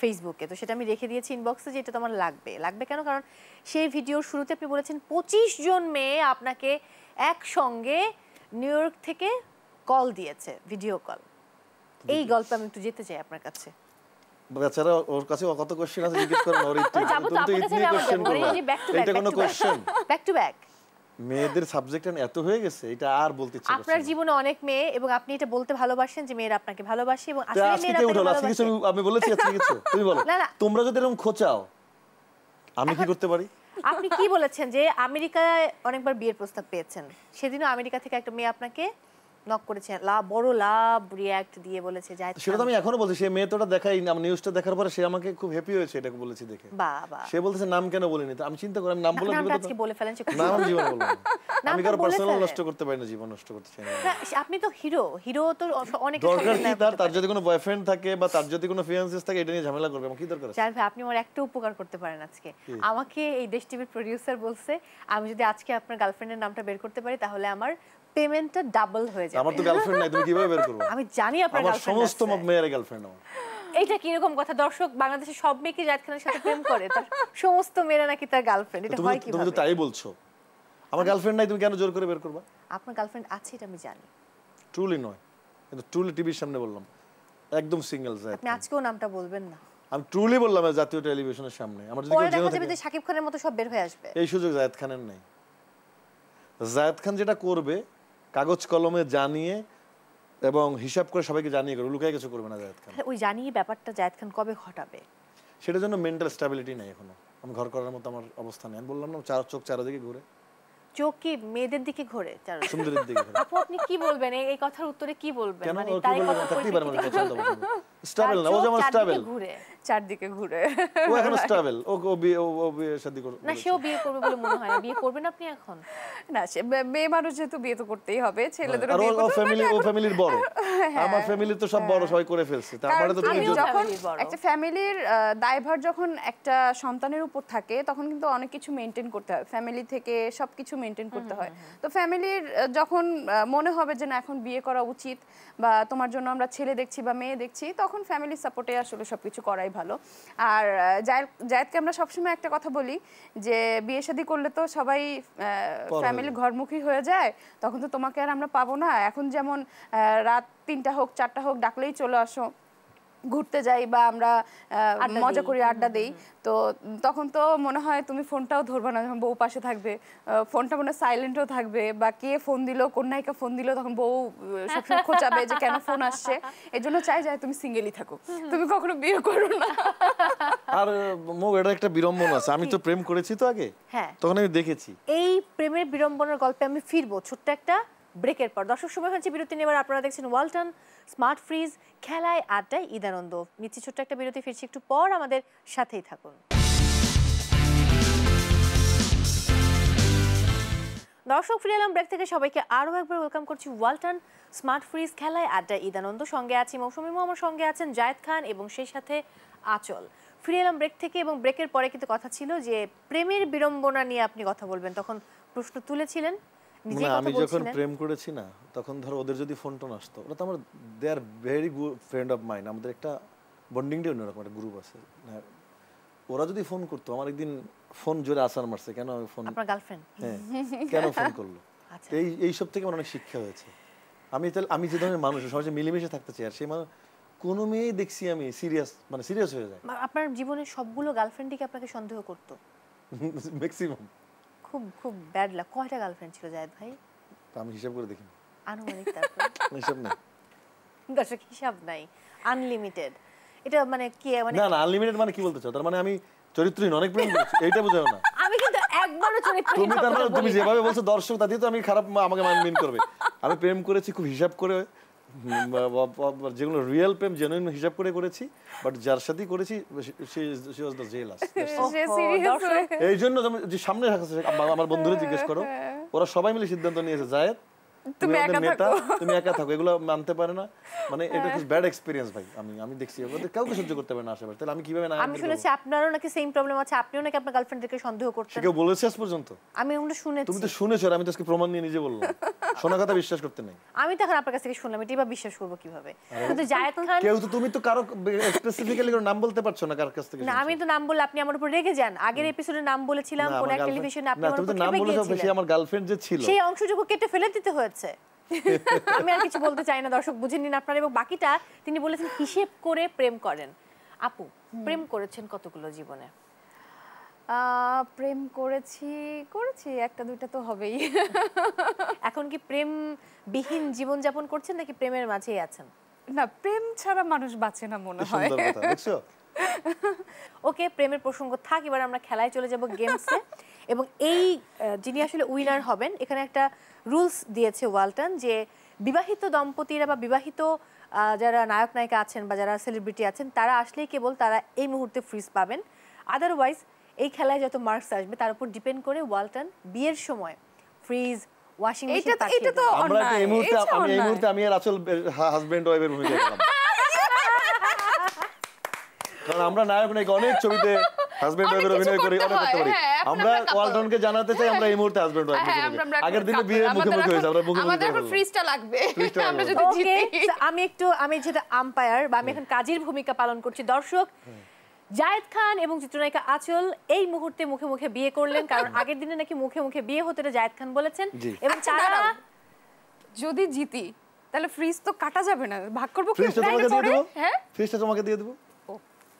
ফেসবুকে তো সেটা আমি রেখে দিয়েছি ইনবক্সে যে এটা তোমার লাগবে। লাগবে কেন? কারণ সেই ভিডিওর শুরুতে আপনি বলেছেন পঁচিশ জন মেয়ে আপনাকে একসঙ্গে নিউ ইয়র্ক থেকে কল দিয়েছে ভিডিও কল এই গল্প আমি একটু যেতে চাই আপনার কাছে। বেচারা ওর কাছে কত কোশ্চেন আছে জিজ্ঞেস করেন ওর তো, তুমি তো আবার কোশ্চেন back, এটা কোনো কোশ্চেন ব্যাক টু ব্যাক মেয়েদের সাবজেক্ট এত হয়ে গেছে এটা আর বলতে ইচ্ছে করছে আপনার জীবনে অনেক মেয়ে এবং আপনি এটা বলতে ভালোবাসেন যে মেয়েরা আপনাকে ভালোবাসে এবং আসলে মেয়েরা আপনাকে আজকে কিছু ভালোবাসে। আমি- বলেছি আজকে কিছু। তুমি বলো। তোমরা যদি এরকম খোঁচাও আমি কি করতে পারি? আপনি কি বলেছেন যে আমেরিকায় অনেকবার বিয়ের প্রস্তাব পেয়েছেন? সেদিনও আমেরিকা থেকে একটা মেয়ে আপনাকে নক করেছে। লাভ বড় লাভ দিয়ে বলেছে যাই সেটা তো আমি এখনও বলছি সে মেয়ে তোটা দেখাই আমি নিউজটা দেখার পরে সে আমাকে খুব হ্যাপি হয়েছে এটা বলেছি দেখে। বাবা। সে বলতেছে নাম কেন বলিনি? তো আমি চিন্তা করি আমি নাম বলে আজকে বলে ফেলেন নাম আমি জীবন বলব আমি কারও পার্সোনাল নষ্ট করতে পারি না জীবন নষ্ট করতে চাই না। আপনি তো হিরো হিরো তো অনেক দরকার কি তার? তার যদি কোনো বয়ফ্রেন্ড থাকে বা তার যদি কোনো ফিয়ান্সেস থাকে এটা নিয়ে ঝামেলা করবে আমার কি দরকার আছে? ভাই আপনি আমার একটা উপকার করতে পারেন আজকে। আমাকে এই দেশ টিভির প্রডিউসার বলছে আমি যদি আজকে আপনার গার্লফ্রেন্ডের নামটা বের করতে পারি তাহলে আমার পেমেন্টটা ডাবল হয়ে যাবে। আমার তো গার্লফ্রেন্ড নাই তুমি কীভাবে বের করবে? আমি জানি আপনার আমার গার্লফ্রেন্ড সমস্ত মেয়ের গার্লফ্রেন্ড আমার। এইটা কি রকম কথা? দর্শক বাংলাদেশের সব মেয়ে কি খানের সাথে প্রেম করে তার সমস্ত মেয়েরা নাকি তার গার্লফ্রেন্ড এটা হয় তো- তুমি তো তাই বলছো। আমার গার্লফ্রেন্ড নাই তুমি কেন জোর করে বের করবা? আপনার গার্লফ্রেন্ড আছে এটা আমি জানি। ট্রুলি নয়। কিন্তু ট্রুলি টিভির সামনে বললাম। একদম সিঙ্গেল যায় আপনি আজকেও নামটা বলবেন না। আমি ট্রুলি বললাম জাতীয় টেলিভিশনের সামনে। আমার যদি কেউ জেনে থাকে যে শাকিব খানের মতো সব বের হয়ে আসবে। এই সুযোগ জায়েদ খানের নেই। জায়েদ খান যেটা করবে কাগজ কলমে জানিয়ে এবং হিসাব করে সবাইকে জানিয়ে করবে লুকায় কিছু করবে না জায়দ খান। ওই জানিয়ে ব্যাপারটা জায়দ খান কবে ঘটাবে? সেটার জন্য মেন্টাল স্টেবিলিটি নেই এখনও। আমি ঘর করার মতো আমার অবস্থা নেই। আমি বললাম না চার চোখ চারদিকে ঘুরে। চোখ কি মেয়েদের দিকে ঘোরে সুন্দরের দিকে আপু আপনি কি বলবেন? এই কথার উত্তরে কি বলবেন? মানে বলবে কথা থাকতেই পারে মানে পছন্দ কি স্টেবল না ও যেমন স্টেবল ঘুরে। চারদিকে ঘুরে। ও এখন স্টেবল ও ও বিয়ে ও বিয়ে শাদী করে না সেও বিয়ে করবে বলে মনে হয় না। বিয়ে করবেন আপনি এখন? না সে মেয়ে মানুষ যেহেতু বিয়ে তো করতেই হবে ও- বিয়ে করতে হবে। ফ্যামিলি ও ফ্যামিলির বড়। আমার ফ্যামিলি তো সব বড় সবাই করে ফেলছে। তার মানে তো তুমি যখন-। একটা ফ্যামিলির দায়ভার যখন একটা সন্তানের উপর থাকে তখন কিন্তু অনেক কিছু মেনটেন করতে হয়। ফ্যামিলি থেকে সবকিছু মেনটেন করতে হয়। তো ফ্যামিলির যখন মনে হবে যে না এখন বিয়ে করা উচিত বা তোমার জন্য আমরা ছেলে দেখছি বা মেয়ে দেখছি তখন ফ্যামিলির সাপোর্টে আসলে সবকিছু করাই ভালো। আর জায়েদকে আমরা সবসময় একটা কথা বলি যে বিয়ে শাদী করলে তো সবাই ফ্যামিলি ঘরমুখী হয়ে যায় তখন তো তোমাকে আর আমরা পাবো না। এখন যেমন আহ, রাত তিনটা হোক চারটা হোক ডাকলেই চলে আসো। ঘুরতে যাই বা আমরা মজা করি আড্ডা দেই। তো তখন তো মনে হয় তুমি ফোনটাও ধরবে না যখন বউ পাশে থাকবে। ফোনটা মনে সাইলেন্টও থাকবে বা কে ফোন দিল কোন নায়িকা ফোন দিল তখন বউ সবসময় খোঁচাবে যে কেন ফোন আসছে। এই জন্য চাই যায় তুমি সিঙ্গেলই থাকো। তুমি কখনো বিয়ে করো না। আর মো এটা একটা বিড়ম্বনা আছে। আমি তো প্রেম করেছি তো আগে? হ্যাঁ। তখন আমি দেখেছি। এই প্রেমের বিড়ম্বনার গল্পে আমি ফিরবো। ছোট্ট একটা ব্রেকের পর। দর্শক, সময় হচ্ছে বিরতি নেবার আপনারা দেখছেন ওয়ালটন স্মার্ট ফ্রিজ খেলায় আড্ডায় ইদানন্দ। নিচ্ছি ছোট্ট একটা বিরতি, ফিরছি একটু পর। আমাদের সাথেই থাকুন। দর্শক, ফিরে এলাম ব্রেক থেকে সবাইকে আরও একবার ওয়েলকাম করছি ওয়ালটন স্মার্ট ফ্রিজ খেলায় আড্ডা ইদানন্দ। সঙ্গে আছি মৌসুমী মো আমার সঙ্গে আছেন জায়েদ খান এবং সেই সাথে আচল। ফিরে এলাম ব্রেক থেকে এবং ব্রেকের পরে কিন্তু কথা ছিল যে প্রেমের বিড়ম্বনা নিয়ে আপনি কথা বলবেন। তখন প্রশ্ন তুলেছিলেন মানে আমি যখন প্রেম করেছি না তখন ধরো ওদের যদি ফোন টোন আসতো ওরা তো আমার they are very good friend of mind আমাদের একটা বন্ডিংটাই অন্যরকম একটা গ্রুপ আছে। হ্যাঁ। ওরা যদি ফোন করতো আমার একদিন ফোন জোরে আসার মারছে কেন আমি ফোন আপনার গার্লফ্রেন্ড হ্যাঁ কেন ফোন করল? আচ্ছা। এই এই সব থেকে আমার অনেক শিক্ষা হয়েছে। আমি তাহলে আমি যে ধরনের মানুষ সমাজে মিলেমিশে থাকতে চাই আর সেই মানুষ কোনো মেয়েই দেখছি আমি সিরিয়াস মানে সিরিয়াস হয়ে যায়। আপনার জীবনের সবগুলো গার্লফ্রেন্ডই কি আপনাকে সন্দেহ করতো? ম্যাক্সিমাম খুব খুব ব্যাড লাগ কয়টা গার্লফ্রেন্ড ছিল জায়েদ ভাই? আমি হিসাব করে দেখি আনুমানিক তারপর। হিসাব নেই। দর্শক হিসাব নাই। আনলিমিটেড এটা মানে কি মানে না না আনলিমিটেড মানে কি বলতে চাও তার মানে আমি চরিত্রহীন অনেক প্রেম করেছি। এইটা বোঝাও না। আমি কিন্তু একবারও চরিত্রহীন তুমি তার মানে তুমি যেভাবে বলছো দর্শক তাতে তো আমি খারাপ আমাকে মিন করবে। আমি প্রেম করেছি খুব হিসাব করে যেগুলো রিয়েল প্রেম জেনুইন হিসাব করে করেছি বাট যার সাথেই করেছি সি ওয়াজ দ্য জেলাস হয়ে- এই জন্য যে সামনে রাখা আমার- আমার বন্ধুরা জিজ্ঞেস করো ওরা সবাই মিলে সিদ্ধান্ত নিয়েছে জায়েদ তুমি একা থাকো। তুমি একা থাকো এগুলো মানতে পারে না। মানে এটা খুব ব্যাড এক্সপিরিয়েন্স ভাই। আমি আমি দেখছি ওদের কাউকে সহ্য করতে পারে না আশেপাশে। তাহলে আমি কীভাবে না আমি শুনেছি আপনারও নাকি সেম প্রবলেম আছে। আপনিও নাকি আপনার গার্লফ্রেন্ডকে সন্দেহ করতেন। কেউ বলেছে আজ পর্যন্ত? আমি ওগুলো শুনেছি। তুমি তো শুনেছো আমি তো আজকে প্রমাণ নিয়ে নিজে বললাম। শোনা কথা বিশ্বাস করতে নেই। আমি তো এখন আপনার কাছ থেকে শুনলাম এটাই বা বিশ্বাস করব কীভাবে? কিন্তু জায়েদ খান কেউ তো তুমি তো কারও স্পেসিফিক্যালি কারও নাম বলতে পারছ না কার কাছ থেকে না আমি তো নাম বললে আপনি আমার উপর রেগে যান। আগের এপিসোডে নাম বলেছিলাম কোন এক টেলিভিশনে আপনি আমার উপর তো নাম বলেছ সে গিয়েছিলেন আমার গার্লফ্রেন্ড যে ছিল। সেই অংশটুকু কেটে ফেলে দিতে হয়েছে। আমি আর কিছু বলতে চাই না দর্শক বুঝে নিন আপনারা। এবং বাকিটা তিনি বলেছেন হিসেব করে প্রেম করেন। আপু প্রেম করেছেন কতগুলো জীবনে? প্রেম করেছি করেছি একটা দুইটা তো হবেই। এখন কি প্রেম বিহীন জীবন যাপন করছেন নাকি প্রেমের মাঝেই আছেন? না প্রেম ছাড়া মানুষ বাঁচে না মনে হয়। সুন্দর কথা দেখছ? ওকে প্রেমের প্রসঙ্গ থাক এবার আমরা খেলায় চলে যাব গেমসে। এবং এই যিনি আসলে উইনার হবেন এখানে একটা রুলস দিয়েছে ওয়ালটন যে বিবাহিত দম্পতিরা বা বিবাহিত আহ, যারা নায়ক নায়িকা আছেন বা যারা সেলিব্রিটি আছেন তারা আসলেই কেবল তারা এই মুহূর্তে ফ্রিজ পাবেন। আদারওয়াইজ এই খেলায় যত মার্কস আসবে তার উপর ডিপেন্ড করে ওয়ালটন বিয়ের সময় ফ্রিজ ওয়াশিং মেশিন এইটা তো- এইটা তো আমরা এই মুহূর্তে আমি এই মুহূর্তে আমি আর আসল হাজবেন্ড ওয়াইফের ভূমিকা কারণ আমরা নায়ক নায়িকা অনেক ছবিতে হাজবেন্ড ওয়াইফের অভিনয় করি অনেক করতে পারি। হ্যাঁ, আমরা ওয়ালটনকে জানাতে চাই আমরা এই মুহূর্তে হাজবেন্ড ওয়াইফ হ্যাঁ, আমরা- আমরা আগের দিনে আমাদের মুখোমুখি হয়েছে আমরা মুখোমুখি আমাদের এখন ফ্রিজটা লাগবে। আমরা যদি জিতি। আমি একটু আমি যেটা আম্পায়ার বা আমি এখন কাজের ভূমিকা পালন করছি। দর্শক জায়েদ খান এবং চিত্রনায়িকা আচল এই মুহূর্তে মুখে মুখে বিয়ে করলেন কারণ আগের দিনে নাকি মুখে মুখে বিয়ে হতে জায়েদ খান বলেছেন। এবং আচ্ছা, তারা যদি জিতি তাহলে ফ্রিজ তো কাটা যাবে না। ভাগ করব কি? ফ্রিজটা তোমাকে দিয়ে দেবো? হ্যাঁ? ফ্রিজটা তোমাকে দিয়ে দেবো?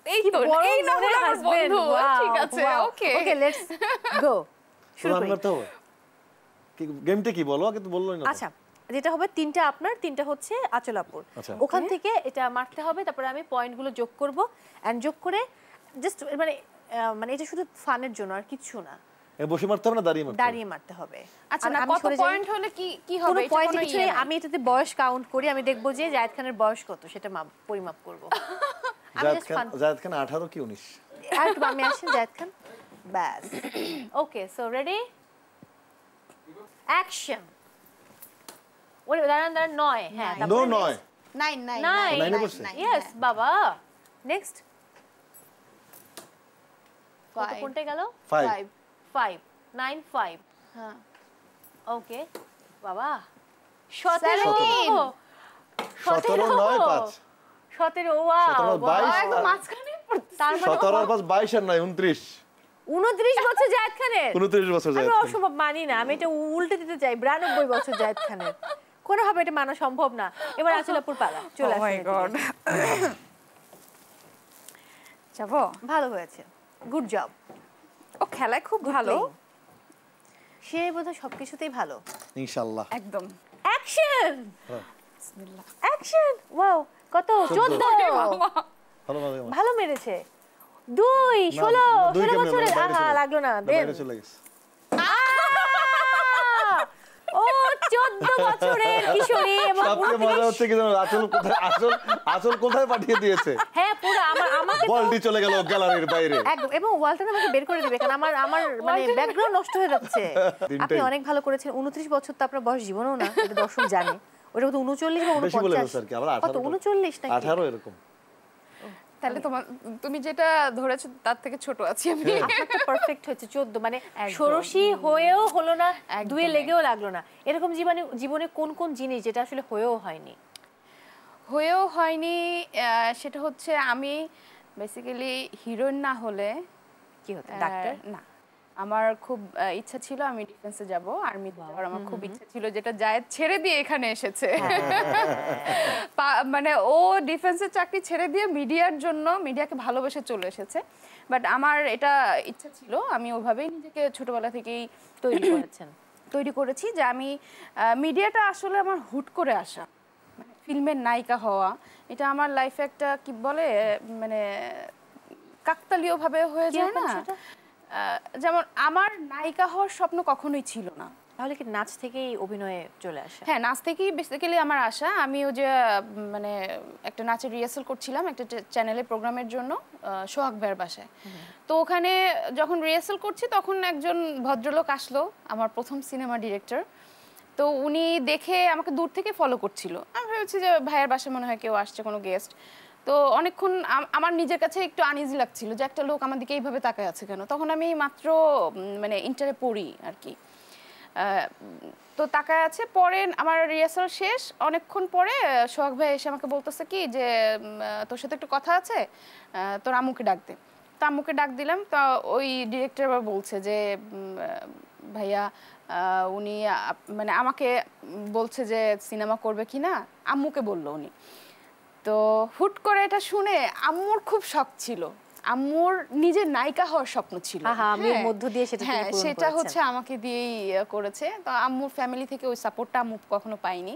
এই তো এই না হলে আমার বন্ধু। ঠিক আছে ওকে ওকে লেটস গো শুরু করি। করতে হবে। কি গেমটা কি বলো? আগে তো বললোই না আচ্ছা যেটা হবে তিনটা আপনার তিনটা হচ্ছে আচলাপুর। আচ্ছা। ওখান থেকে এটা মারতে হবে তারপরে আমি পয়েন্টগুলো যোগ করব এন্ড যোগ করে জাস্ট মানে আহ, মানে এটা শুধু ফানের জন্য আর কিছু না। বসে মারতে হবে না দাঁড়িয়ে মারতে হবে? দাঁড়িয়ে মারতে হবে। আচ্ছা না আমি কত পয়েন্ট হলে কি কি হবে? এটা পয়েন্ট কোনো কিছু ইয়ে? আমি এটাতে বয়স কাউন্ট করি আমি দেখব যে জায়েদ খানের বয়স কত সেটা মাপ পরিমাপ করব। জায়েদ খান জায়েদ খান আঠারো কি উনিশ আর একটু বামে আসেন জায়েদ খান ব্যাস ওকে সো রেডি অ্যাকশন ওরে দাঁড়ান দাঁড়ান নয় হ্যাঁ নো নয় নাইন নাইন এ ইয়েস বাবা নেক্সট কত Five. কোনটা গেল five five five nine five হ্যাঁ ওকে বাবা সতেরো Seventeen. সতেরো নয় পাঁচ সতেরো সতেরো, ও, আর- মাঝখানে পড়তেছে। তার সতেরো আর পাঁচ বাইশ আর নয় উনত্রিশ। উনত্রিশ বছর জায়েদ খানের উনত্রিশ বছর আমি অসম্ভব মানি না আমি এটা উল্টে দিতে চাই বিরানব্বই বছর জায়েদ খানের কোনোভাবে এটা মানা সম্ভব না। এবার আচলাপুর পালা চলে আসুন যাব? ভালো হয়েছে গুড জব ও খেলায় খুব ভালো। সে বোধহয় সবকিছুতেই ভালো। ইনশাআল্লাহ একদম। অ্যাকশন হ্যাঁ। বিসমিল্লাহ অ্যাকশন ওয়াও কত? চোদ্দ। ভালো ভালো আমার। ভালো মেরেছে। দুই ষোলো ষোলো? বছরের আহা লাগল না দেন ও চোদ্দ বছরের কিশোরী এবং মজা হচ্ছে কি আচল কোথায় আচল আচল কোথায় পাঠিয়ে দিয়েছে? হ্যাঁ পুরো আমার আমাকে বলটি চলে গেল গ্যালারির বাইরে। একদম এবং ওয়ালটন আমাকে বের করে দিবে কারণ আমার আমার মানে ব্যাকগ্রাউন্ড নষ্ট হয়ে যাচ্ছে। আপনি অনেক ভালো করেছেন উনত্রিশ বছর তো আপনার বয়স জীবনেও না এটা দর্শক জানে। ওটা তো উনচল্লিশ বা উনপঞ্চাশ। কত উনচল্লিশ নাকি? আঠারো এরকম। তাহলে তোমার তুমি যেটা ধরেছো তার থেকে ছোট আছি আমি। আপনারটা পারফেক্ট হয়েছে চোদ্দ। মানে একদম। ষোড়শী হয়েও হলো না দুয়ে লেগেও লাগল না। এরকম জীবনে জীবনে কোন কোন জিনিস যেটা আসলে হয়েও হয়নি? হয়েও হয়নি আহ, সেটা হচ্ছে আমি বেসিক্যালি হিরোইন না হলে কি হতো ডাক্তার? না। আমার খুব ইচ্ছা ছিল আমি ডিফেন্সে যাব আর্মি যাওয়ার আমার খুব ইচ্ছা ছিল যেটা জায়েদ ছেড়ে দিয়ে এখানে এসেছে। মানে ও ডিফেন্সের চাকরি ছেড়ে দিয়ে মিডিয়ার জন্য মিডিয়াকে ভালোবেসে চলে এসেছে। বাট আমার এটা ইচ্ছা ছিল আমি ওভাবেই নিজেকে ছোটবেলা থেকেই তৈরি করেছেন। তৈরি করেছি যে আমি মিডিয়াটা আসলে আমার হুট করে আসা। মানে ফিল্মের নায়িকা হওয়া এটা আমার লাইফে একটা কি বলে মানে কাকতালীয় ভাবে হয়ে যায় না? যেমন আমার নায়িকা হওয়ার স্বপ্ন কখনোই ছিল না। তাহলে কি নাচ থেকেই অভিনয়ে চলে আসে? হ্যাঁ নাচ থেকেই বেসিক্যালি আমার আশা আমি ওই যে মানে একটা নাচের রিহার্সাল করছিলাম একটা চ্যানেলে প্রোগ্রামের জন্য সোহাগ ভাইয়ের বাসায়। তো ওখানে যখন রিহার্সাল করছি তখন একজন ভদ্রলোক আসলো আমার প্রথম সিনেমা ডিরেক্টর তো উনি দেখে আমাকে দূর থেকে ফলো করছিল। আমি ভেবেছি যে ভাইয়ের বাসায় মনে হয় কেউ আসছে কোনো গেস্ট তো অনেকক্ষণ আমার নিজের কাছে একটু আনইজি লাগছিল যে একটা লোক আমার দিকে এইভাবে তাকায় আছে কেন? তখন আমি মাত্র মানে ইন্টারে পড়ি আর কি তো তাকায় আছে, পরে আমার রিহার্সাল শেষ, অনেকক্ষণ পরে সোহাগ ভাই এসে আমাকে বলতেছে কি যে তোর সাথে একটু কথা আছে? তোর আম্মুকে ডাক দে। তো আম্মুকে ডাক দিলাম, তো ওই ডিরেক্টর আবার বলছে যে ভাইয়া উনি মানে আমাকে বলছে যে সিনেমা করবে কি না আম্মুকে বলল উনি। তো হুট করে এটা শুনে আম্মুর খুব শখ ছিল। আম্মুর নিজের নায়িকা হওয়ার স্বপ্ন ছিল। আমির হ্যাঁ, মধ্য দিয়ে সেটা হ্যাঁ সেটা হচ্ছে আমাকে দিয়েই ইয়ে করেছে। তো আম্মুর ফ্যামিলি থেকে ওই সাপোর্টটা আম্মু কখনো পাইনি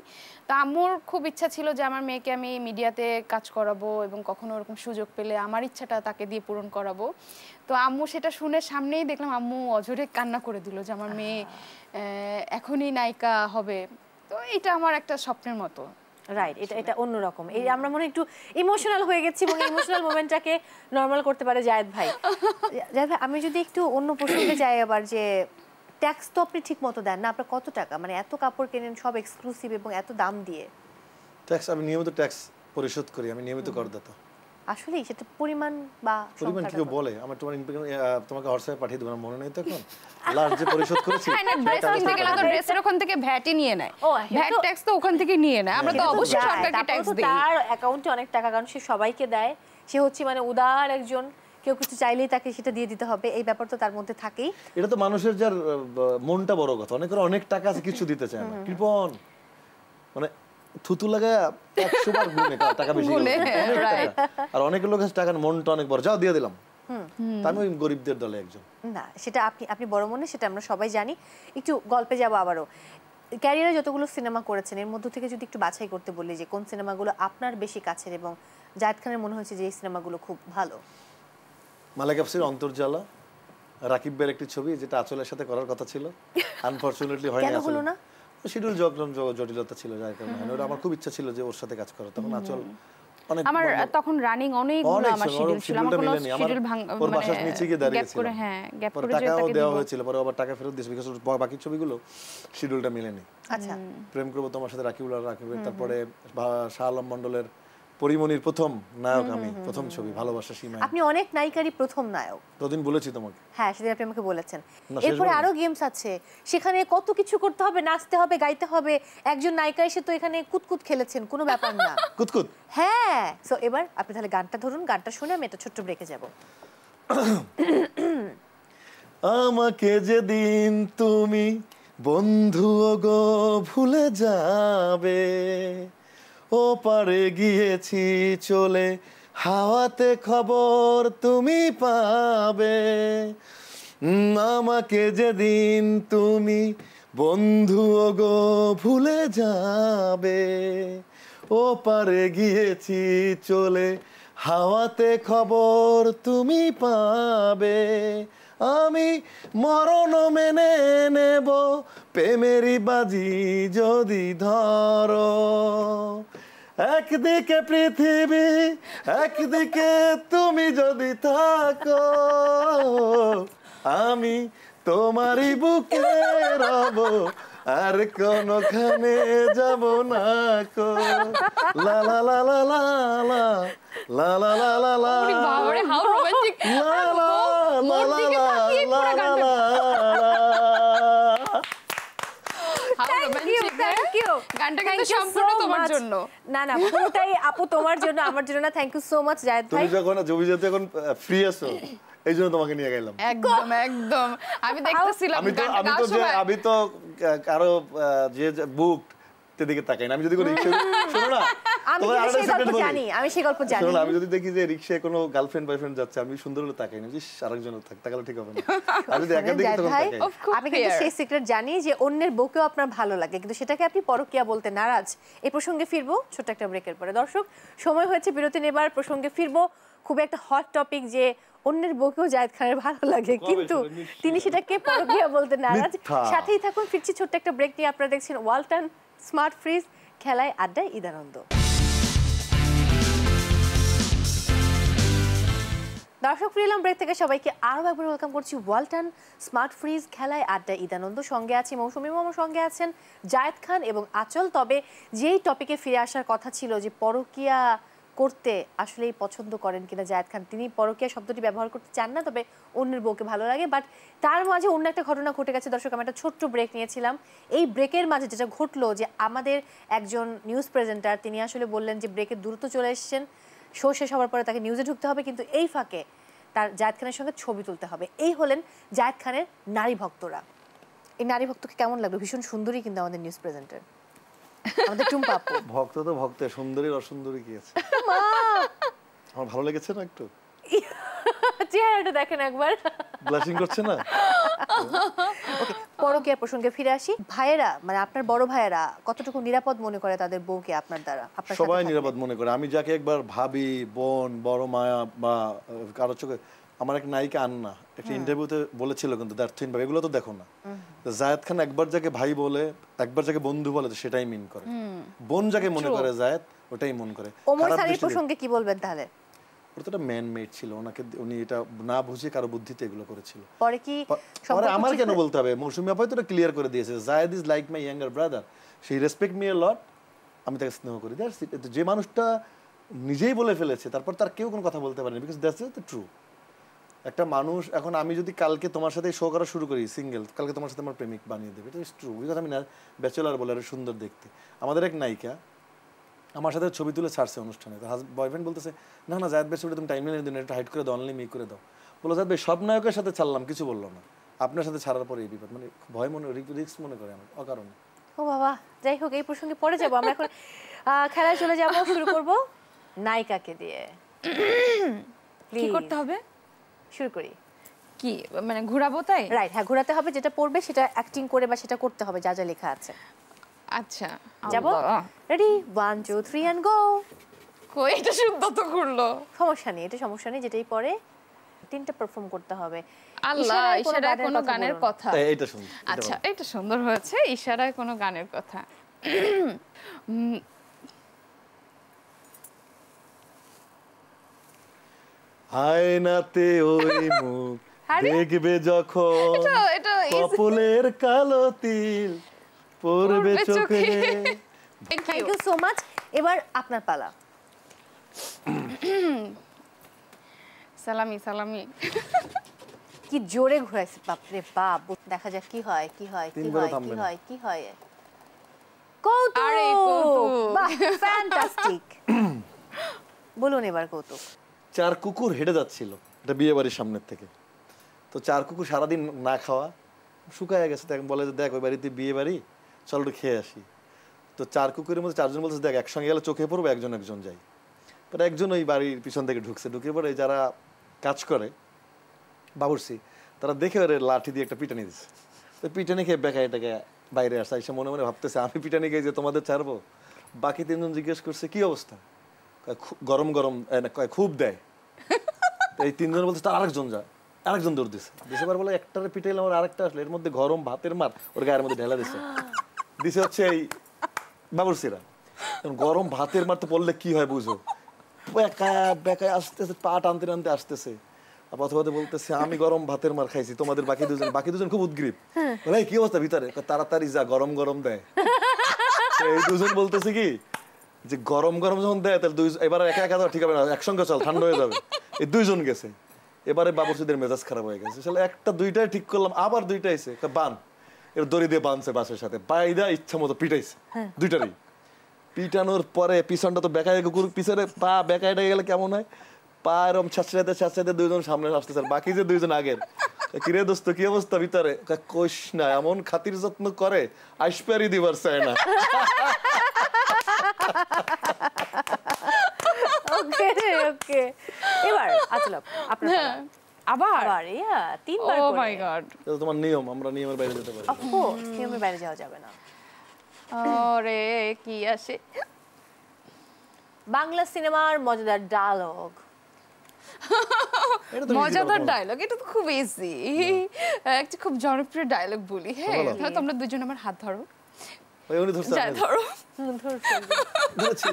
তো আম্মুর খুব ইচ্ছা ছিল যে আমার মেয়েকে আমি মিডিয়াতে কাজ করাবো এবং কখনো ওরকম সুযোগ পেলে আমার ইচ্ছাটা তাকে দিয়ে পূরণ করাবো। তো আম্মু সেটা শুনে সামনেই দেখলাম আম্মু অঝরে কান্না করে দিল যে আমার মেয়ে এখনই নায়িকা হবে। তো এটা আমার একটা স্বপ্নের মতো। রাইট এটা এটা অন্যরকম। এই আমরা মনে হয় একটু ইমোশনাল হয়ে গেছি এবং ইমোশনাল মোমেন্টটাকে নর্মাল করতে পারে জায়েদ ভাই। জায়েদ ভাই আমি যদি একটু অন্য প্রসঙ্গে যাই আবার যে ট্যাক্স তো আপনি ঠিক মতো দেন না আপনার কত টাকা? মানে এত কাপড় কেনেন সব এক্সক্লুসিভ এবং এত দাম দিয়ে। ট্যাক্স আমি নিয়মিত ট্যাক্স পরিশোধ করি আমি নিয়মিত করদাতা। আসলেই সেটা পরিমাণ বা পরিমাণ কত? বলে? আমার তোমার তোমাকে হোয়াটসঅ্যাপে পাঠিয়ে দেবো আমার মনে নেই তো এখন? লাস্ট যে পরিশোধ করেছি হ্যাঁ না ড্রেস কিনতে গেলে তো ড্রেসের ওখান থেকে ভ্যাটই নিয়ে নেয়। ও, ভ্যাট ট্যাক্স তো ওখান থেকে নিয়ে নেয়। আমরা তো অবশ্যই সরকারকে ট্যাক্স দিই। তার অ্যাকাউন্টে অনেক টাকা কারণ সে সবাইকে দেয়। সে হচ্ছে মানে উদার একজন। কেউ কিছু চাইলেই তাকে সেটা দিয়ে দিতে হবে। এই ব্যাপার তো তার মধ্যে থাকেই। এটা তো মানুষের যার মনটা বড় কথা। অনেকের অনেক টাকা আছে কিছু দিতে চায় না। কৃপন। মানে থুতু লাগা একশো বার গুনে টাকা বেশি। আর অনেক লোক আছে টাকার মনটা অনেক বড়। যাও দিয়ে দিলাম। আমি ওই গরিবদের দলে একজন। না সেটা আপনি আপনি বড় মনে সেটা আমরা সবাই জানি। একটু গল্পে যাব আবারও। ক্যারিয়ারে যতগুলো সিনেমা করেছেন এর মধ্য থেকে যদি একটু বাছাই করতে বলি যে কোন সিনেমাগুলো আপনার বেশি কাছের এবং জায়েদ খানের মনে হয়েছে যে এই সিনেমাগুলো খুব ভালো? মালাক আফসির অন্তর্জালা রাকিব বের একটি ছবি যেটা আচলের সাথে করার কথা ছিল। আনফরচুনেটলি হয়নি হলো না? শিডিউল জব জটিলতা ছিল যার কারণে। ওটা আমার খুব ইচ্ছা ছিল যে ওর সাথে কাজ করা। তখন আচল অনেক আমার তখন রানিং অনেকগুলো অনেক আমার শিডিউল ছিল। আমার কোনো শিডিউল ভাঙ ওর মানে বাসার নিচে গিয়ে গ্যাপ করে। হ্যাঁ গ্যাপ করে টাকাও দেওয়া হয়েছিল পরে আবার টাকা ফেরত দিয়েছে বিকজ বাকি ছবিগুলো শিডিউলটা মিলেনি। আচ্ছা। প্রেম করব তোমার সাথে রাকিবুল আর রাকিব তারপরে শাহ আলম মন্ডলের পরিমণির প্রথম নায়ক আমি প্রথম ছবি ভালোবাসা সীমা আপনি অনেক নায়িকারই প্রথম নায়ক। প্রতিদিন বলেছি তোমাকে? হ্যাঁ সেটা আপনি আমাকে বলেছেন। এরপরে আরও গেমস আছে। সেখানে কত কিছু করতে হবে নাচতে হবে গাইতে হবে। একজন নায়িকা এসে তো এখানে কুতকুত খেলেছেন কোনো ব্যাপার না। কুতকুত? হ্যাঁ। সো এবার আপনি তাহলে গানটা ধরুন গানটা শুনে আমি একটা ছোট্ট ব্রেকে যাব। আমাকে যেদিন তুমি বন্ধু গো ভুলে যাবে ও পারে গিয়েছি চলে, হাওয়াতে খবর তুমি পাবে। আমাকে যেদিন তুমি বন্ধু গো ভুলে যাবে। ও পারে গিয়েছি চলে, হাওয়াতে খবর তুমি পাবে। আমি মরণ মেনে নেব, প্রেমেরই বাজি যদি ধরো। একদিকে পৃথিবী একদিকে তুমি যদি থাকো আমি তোমারই বুকে রব আর কোনখানে যাব না কো লা লা লা লা লা লা লা লা লা লা লা ওরে বাবারে হাউ রোমান্টিক লা লা লা লা লা লা পুরো লা গানটা লা। হাউ থ্যাংক ইউ রোমান্টিক গানটা কিন্তু সম্পূর্ণ তোমার জন্য। না না পুরোটাই আপু তোমার জন্য আমার জন্য না thank you so much Zayed ভাই। তুমি যখন এখন ফ্রি আছো এই জন্য তোমাকে নিয়ে গেলাম। একদম একদম। আমি দেখতেছিলাম আমি তো আমি তো কারও যে বুক দিকে তাকাই না। আমি যদি কোনো রিক্সা শোনো না আমি সেই গল্প জানি যদি দেখি যে রিক্সায় কোনো গার্লফ্রেন্ড বয়ফ্রেন্ড যাচ্ছে আমি সুন্দর হলে তাকাই না। আরেকজন থাক তাকালে ঠিক হবে না। আমি যদি একা দেখি তখন তাকাই। আমি কিন্তু সেই সিক্রেট জানি যে অন্যের বউকেও আপনার ভালো লাগে। কিন্তু সেটাকে আপনি পরকিয়া বলতে নারাজ। এই প্রসঙ্গে ফিরবো ছোট্ট একটা ব্রেকের পরে। দর্শক সময় হয়েছে বিরতি নেবার প্রসঙ্গে ফিরবো। খুব একটা হট টপিক যে অন্যের বউকেও জায়েদ খানের ভালো লাগে। কিন্তু তিনি সেটাকে পরকিয়া বলতে নারাজ। সাথেই থাকুন ফিরছি ছোট্ট একটা ব্রেক নিয়ে। আপনারা দেখছেন ওয়ালটন স্মার্ট ফ্রিজ, খেলায় আড্ডায় ইদানন্দ দর্শক ফ্রিলাম ব্রেক থেকে। সবাইকে আরও একবার ওয়েলকাম করছি ওয়ালটন। স্মার্ট ফ্রিজ, খেলায় আড্ডা ইদানন্দ সঙ্গে আছি। মৌসুমী মামার সঙ্গে আছেন জায়েদ খান এবং আচল। তবে যেই টপিকে ফিরে আসার কথা ছিল যে পরকিয়া করতে আসলেই পছন্দ করেন কিনা জায়দ খান। তিনি পরকিয়া শব্দটি ব্যবহার করতে চান না, তবে অন্যের বউকে ভালো লাগে বাট তার মাঝে অন্য একটা ঘটনা ঘটে গেছে। দর্শক, আমি একটা ছোট্ট ব্রেক নিয়েছিলাম। এই ব্রেকের মাঝে যেটা ঘটলো যে আমাদের একজন নিউজ প্রেজেন্টার তিনি আসলে বললেন যে ব্রেকের দ্রুত চলে এসেছেন। শো শেষ হওয়ার পরে তাকে নিউজে ঢুকতে হবে, কিন্তু এই ফাঁকে তার জায়দ খানের সঙ্গে ছবি তুলতে হবে। এই হলেন জায়দ খানের নারী ভক্তরা। এই নারী ভক্তকে কেমন লাগল? ভীষণ সুন্দরী কিন্তু আমাদের নিউজ প্রেজেন্টার আমাদের টুম্পা আপু। ভক্ত তো ভক্ত সুন্দরী অসুন্দরী কি আছে? আমার ভালো লেগেছে না একটু? চেহারাটা দেখেন একবার। ব্লাশিং করছে না? ওকে পরকীয়ার প্রসঙ্গে ফিরে আসি। ভাইয়েরা মানে আপনার বড় ভাইয়েরা কতটুকু নিরাপদ মনে করে তাদের বউকে আপনার দ্বারা আপনার সবাই নিরাপদ মনে করে। আমি যাকে একবার ভাবি বোন বড় মায়া বা আহ, কারও চোখে আমার এক নায়িকা আন্না। একটা ইন্টারভিউতে বলেছিল কিন্তু দ্যার্থহীন ভাবে এগুলো তো দেখো না। জায়েদ খান একবার যাকে ভাই বলে একবার যাকে বন্ধু বলে সেটাই মিন করে। বোন যাকে মনে করে জায়েদ ওটাই মন করে। ওমর দৃষ্টিতে- প্রসঙ্গে কি বলবেন তাহলে? ওটা তো ম্যান মেড ছিল ওনাকে উনি এটা না বুঝে কারও বুদ্ধিতে এগুলো করেছিল। পরে কি পরে আমার কেন বলতে হবে? মৌসুমি আপাই তো ক্লিয়ার করে দিয়েছে Zayed is like my younger brother সেই রেসপেক্ট মি এ লট আমি তাকে স্নেহ করি। দ্যাটস যে মানুষটা নিজেই বলে ফেলেছে তারপর তার কেউ কোনো কথা বলতে পারেনি বিকজ দ্যাটস দ্য ট্রু একটা মানুষ এখন আমি যদি কালকে তোমার সাথে শো করা শুরু করি সিঙ্গেল কালকে তোমার সাথে আমার প্রেমিক বানিয়ে দেবে এটা ট্রু বিকজ আমি না ব্যাচেলার বলে আরও সুন্দর দেখতে। আমাদের এক নায়িকা আমার সাথে ছবি তুলে ছাড়ছে অনুষ্ঠানে তো হাজ বয়ফ্রেন্ড বলতেছে না না জায়দ ভাই ছবিটা তুমি টাইম লাইনে দিন এটা হাইড করে দাও অনলি মেক করে দাও। বলো জায়দ ভাই সব নায়কের সাথে ছাড়লাম কিছু বলল না। আপনার সাথে ছাড়ার পরে এই বিপদ মানে ভয় মনে রিস্ক মনে করে আমার অকারণে। ও বাবা যাই হোক এই প্রসঙ্গে পরে যাব আমরা এখন খেলায় চলে যাব শুরু করব নায়িকাকে দিয়ে। কি করতে হবে? শুরু করি কি মানে ঘুরাবো তাই? রাইট হ্যাঁ ঘোরাতে হবে যেটা পড়বে সেটা অ্যাক্টিং করে বা সেটা করতে হবে যা যা লেখা আছে। আচ্ছা। যাব? Ready one two three and go কই এটা শুদ্ধ তো ঘুরলো সমস্যা নেই এটা সমস্যা নেই যেটাই পরে তিনটা পারফর্ম করতে হবে। আল্লাহ ইশারায় কোনো ইশারায় কোনো গানের কথা। এই- এইটা শুনুন আচ্ছা এটা সুন্দর হয়েছে ইশারায় কোনো গানের কথা। আয়নাতে ওই মুখ? দেখবে যখন। কপলের কালো তিল পড়বে চোখে। থ্যাংক ইউ সো মাচ এবার আপনার পালা। সালামি সালামি। কি জোরে ঘুরাইছে বাপরে বাপ। দেখা যাক কি হয় কি হয় কি হয় কি হয় কি হয়। কৌতুক! আরে, কৌতুক। বাহ ফ্যান্টাস্টিক বলুন এবার কৌতুক। চার কুকুর হেঁটে যাচ্ছিল এটা বিয়ে বাড়ির সামনের থেকে। তো চার কুকুর সারাদিন না খাওয়া শুকায় গেছে। তাকে বলে যে দেখ ওই বাড়িতে বিয়ে বাড়ি চল একটু খেয়ে আসি। তো চার কুকুরের মধ্যে চারজন বলছে দেখ একসঙ্গে গেলে চোখে পড়ব একজন একজন যাই। পরে একজন ওই বাড়ির পিছন থেকে ঢুকছে। ঢুকে পরে যারা কাজ করে বাবুরসি তারা দেখে ওরে লাঠি দিয়ে একটা পিটানি দিচ্ছে তো পিটানি খেয়ে বেকা এটাকে বাইরে আসা। এসে মনে মনে ভাবতেছে আমি পিটানি খেয়ে যে তোমাদের ছাড়বো? বাকি তিনজন জিজ্ঞেস করছে কি অবস্থা? কয়, "খু- গরম গরম খুব দেয়। এই তিনজন বলছে তার আরেকজন যা। আরেকজন দৌড় দিছে। দিছে বার বলে একটারে পিটাইলাম আর আরেকটা আসলো। এর মধ্যে গরম ভাতের মার ওর গায়ের মধ্যে ঢেলা দিছে। দিছে হচ্ছে এই বাবুরসিরা গরম ভাতের মার তো পড়লে কি হয় বুঝো? বেকায় বেকায় আসতেছে পা টানতে টানতে আসতেছে। আর পথে বলতেছে আমি গরম ভাতের মার খাইছি তোমাদের বাকি দুজন বাকি দুজন খুব উদ্গ্রীব। বলে কি অবস্থা ভিতরে? তাড়াতাড়ি যা গরম গরম দেয় এই দুজন বলতেছে কি যে গরম গরম যখন দেয় তাহলে দুই এবার একা একা ঠিক হবে না একসঙ্গে চল ঠান্ডা হয়ে যাবে। এই দুইজন গেছে। এবারে বাবুসিদের মেজাজ খারাপ হয়ে গেছে। আসলে একটা দুইটাই ঠিক করলাম আবার দুইটা এসে বান। এর দড়ি দিয়ে বানছে বাসের সাথে। বাইদা ইচ্ছা মতো পিটাইছে। দুইটারই। পিটানোর পরে পিছনটা তো বেকায় কুকুর পিছনে পা বেকায় গেলে কেমন হয়? পা এরম ছাঁচড়াতে ছাঁচড়াতে দুইজন সামনে আসতেছে বাকি যে দুইজন আগের। কিরে দোস্ত কি অবস্থা ভিতরে? কোষ না এমন খাতির যত্ন করে আইসপারি দিবার চায় না। ওকে ওকে এবার আচ্ছা আপনার হ্যাঁ, আবার? আবার ইয়া তিনবার ও মাই গড এটা তোমার নিয়ম আমরা নিয়মের বাইরে যেতে পারি। অফকোর্স নিয়মের বাইরে যাওয়া যাবে না। ওরে কি আসে? বাংলা সিনেমার মজাদার ডায়লগ মজাদার। ডায়লগ এটা তো খুব ইজি একটা খুব জনপ্রিয় ডায়লগ বলি হ্যাঁ। ধরো তোমরা দুজন আমার হাত ধরো। ওই উনি ধরছে যা ধরো। ধরেছি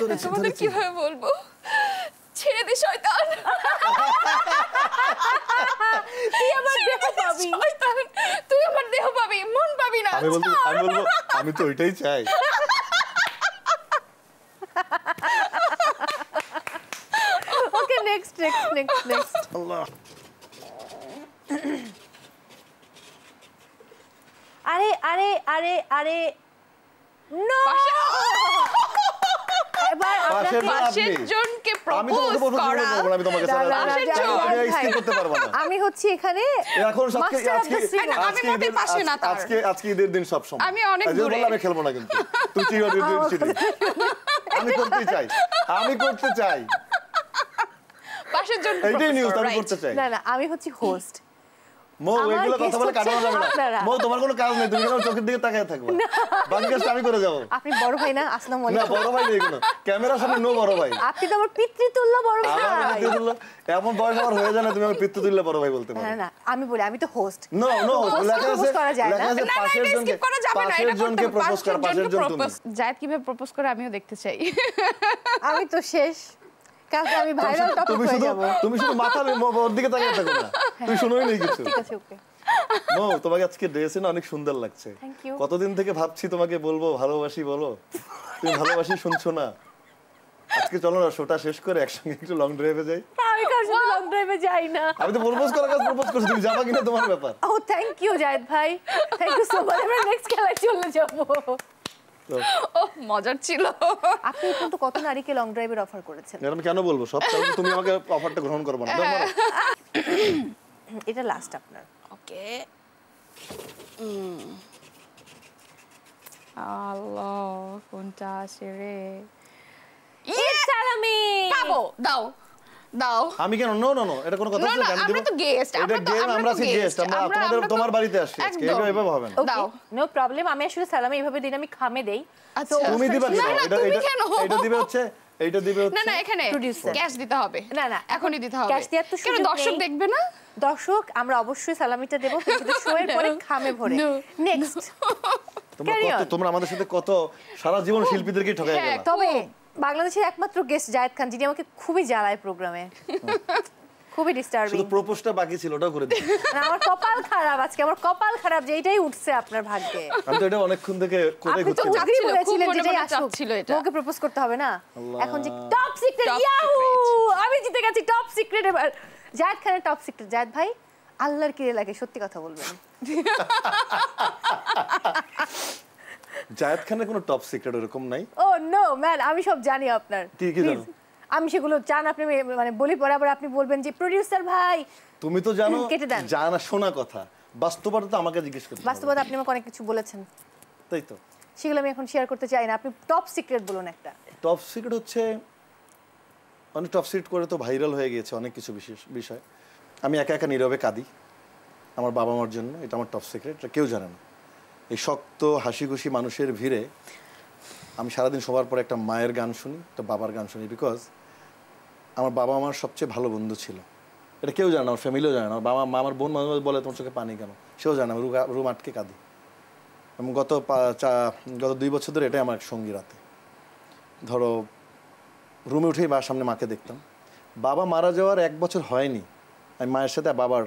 ধরেছি। তোমাদের কীভাবে বলব? ছেড়ে দে শয়তান। তুই আমার দেহ পাবি শয়তান। তুই আমার দেহ পাবি মন পাবি না আমি বলব আমি বলব আমি তো ওইটাই চাই। Okay next next next next আল্লাহ। আরে আরে আরে আরে আমি হচ্ছি এখানে আজকে আজকে আমি ঈদের পাশে না আজ- তার। আজকে আজকে ঈদের দিন সব সময়। আমি অনেক দূরে। আমি খেলব না কিন্তু। তুই আমি করতে চাই। আমি করতে চাই। পাশের জন এইটাই নিউজ আমি করতে চাই। না না আমি হচ্ছি হোস্ট মো এগুলো কথা বলে কাটানো যাবে না। আপনারা। তোমার কোনো কাজ নেই তুমি কেন চোখের দিকে তাকিয়ে থাকবে। বাকি কাজটা আমি করে যাব। আপনি বড় ভাই না? আসসালামু না বড় ভাই নেই কোনো ক্যামেরার সামনে নো বড় ভাই। আপনি তো আমার পিতৃতুল্য বড় ভাই। পিতৃ তুল্য এমন বয়স আমার হয়ে যায় না তুমি আমার পিতৃ বড় ভাই বলতে পারো। না না আমি বলি আমি তো হোস্ট নো লেখা আছে। লেখা আছে পাশের জনকে পাশের জনকে করতে হবে। প্রপোজ করা পাশের জন তুমি। জায়েদ কীভাবে প্রপোজ করে আমিও দেখতে চাই। আমি তো শেষ। কালকে আমি ভাইরাল টপিক তুমি হয়ে শুধু যাব। তুমি শুধু মাথা নে- ম- ওর দিকে তাকিয়ে থাকো না। তুমি শুনোই নেই কিছু। ঠিক আছে ওকে তোমাকে আজকে ড্রেসে না অনেক সুন্দর লাগছে। কতদিন থেকে ভাবছি তোমাকে বলব ভালোবাসি বলো। তুমি ভালোবাসি শুনছো না। আজকে চলো না শোটা শেষ করে একসঙ্গে একটু লং ড্রাইভে যাই। আমি কার সাথে লং ড্রাইভে যাই না। আমি তো প্রপোজ করার কাজ প্রপোজ করছি তুমি যাবা কিনা তোমার ব্যাপার। ও থ্যাংক ইউ জায়েদ ভাই। থ্যাংক ইউ সো মাচ আমরা নেক্সট খেলায় চলে যাব। ও মজার ছিল। আপনি কিন্তু কত নারীকে লং ড্রাইভের অফার করেছেন? এটা আমি কেন বলব? সব তুমি আমাকে অফারটা গ্রহণ করব না। এটা লাস্ট আপনার। ওকে। আল্লাহ কোনটা আসে রে? সালামি পাবো দাও। দাও। আমি কেন? নো নো নো এটা কোনো কথা না, আমরা তো এটা আমরা তো- আমরা আছি গেস্ট আমরা তোমাদের তোমার বাড়িতে আসছি আজকে। এইভাবে এভাবে হবে না। দাও। নো প্রবলেম আমি আসলে সালামি এইভাবে দিন আমি খামে দেই। আচ্ছা। তুমি দিবা কেন এটা এটা এটা দিবে হচ্ছে এইটা দিবে না হচ্ছে না এখানে ক্যাশ দিতে হবে। না, না, এখনই দিতে হবে। দেওয়ার তো কেন দর্শক দেখবে না? দর্শক আমরা অবশ্যই সালামিটা দেবো কিন্তু শো এর পরে খামে ভরে। নেক্সট তোমরা কত তোমরা আমাদের সাথে কত সারা জীবন শিল্পীদেরকে ঠকাই হ্যাঁ, গেলা। তবে বাংলাদেশের একমাত্র গেস্ট জায়েদ খান যিনি আমাকে খুবই জ্বালায় প্রোগ্রামে খুবই ডিস্টার্বিং শুধু প্রপোজটা বাকি ছিল ওটাও করে দিই আমার কপাল খারাপ আজকে আমার কপাল খারাপ যে এটাই উঠছে আপনার ভাগ্যে। আমি তো এটা অনেকক্ষণ থেকে কোথায় আপনি তো উগরি বলেছিলেন যেটাই মনে আসুক চাচ্ছিল এটা। ওকে প্রপোজ করতে হবে না। এখন যে টপ সিক্রেট ইয়াহু আমি জিতে গেছি টপ সিক্রেট এবার। জায়েদ খানের টপ সিক্রেট জায়েদ ভাই আল্লাহর কিরে লাগে সত্যি কথা বলবেন। জায়েদ খানের কোনো টপ সিক্রেট এরকম নাই? ও নো ম্যান আমি সব জানি আপনার। কি কি জানো? আমি সেগুলো চান আপনি মানে বলি পরে আবার আপনি বলবেন যে প্রোডিউসার ভাই তুমি তো জানো। জানা শোনা কথা। বাস্তবতা তো আমাকে জিজ্ঞেস করতে। বাস্তবতা আপনি আমাকে অনেক কিছু বলেছেন। তাই তো। সেগুলো আমি এখন শেয়ার করতে চাই না। আপনি টপ সিক্রেট বলুন একটা। টপ সিক্রেট হচ্ছে অনেক টপ সিক্রেট করে তো ভাইরাল হয়ে গিয়েছে অনেক কিছু বিশেষ বিষয়। আমি একা একা নীরবে কাঁদি আমার বাবা মার জন্য। এটা আমার টপ সিক্রেট এটা কেউ জানে না। এই শক্ত হাসি খুশি মানুষের ভিড়ে আমি সারাদিন সবার পরে একটা মায়ের গান শুনি, একটা বাবার গান শুনি বিকজ আমার বাবা আমার সবচেয়ে ভালো বন্ধু ছিল। এটা কেউ জানে না, আমার ফ্যামিলিও জানে না। বাবা, মা, আমার বোন মাঝে মাঝে বলে, তোমার চোখে পানি কেন? সেও জানে আমি রুম আটকে কাঁদি। এবং গত গত দুই বছর ধরে এটাই আমার সঙ্গী রাতে। ধরো, রুমে উঠেই বা সামনে মাকে দেখতাম। বাবা মারা যাওয়ার এক বছর হয়নি। আমি মায়ের সাথে বাবার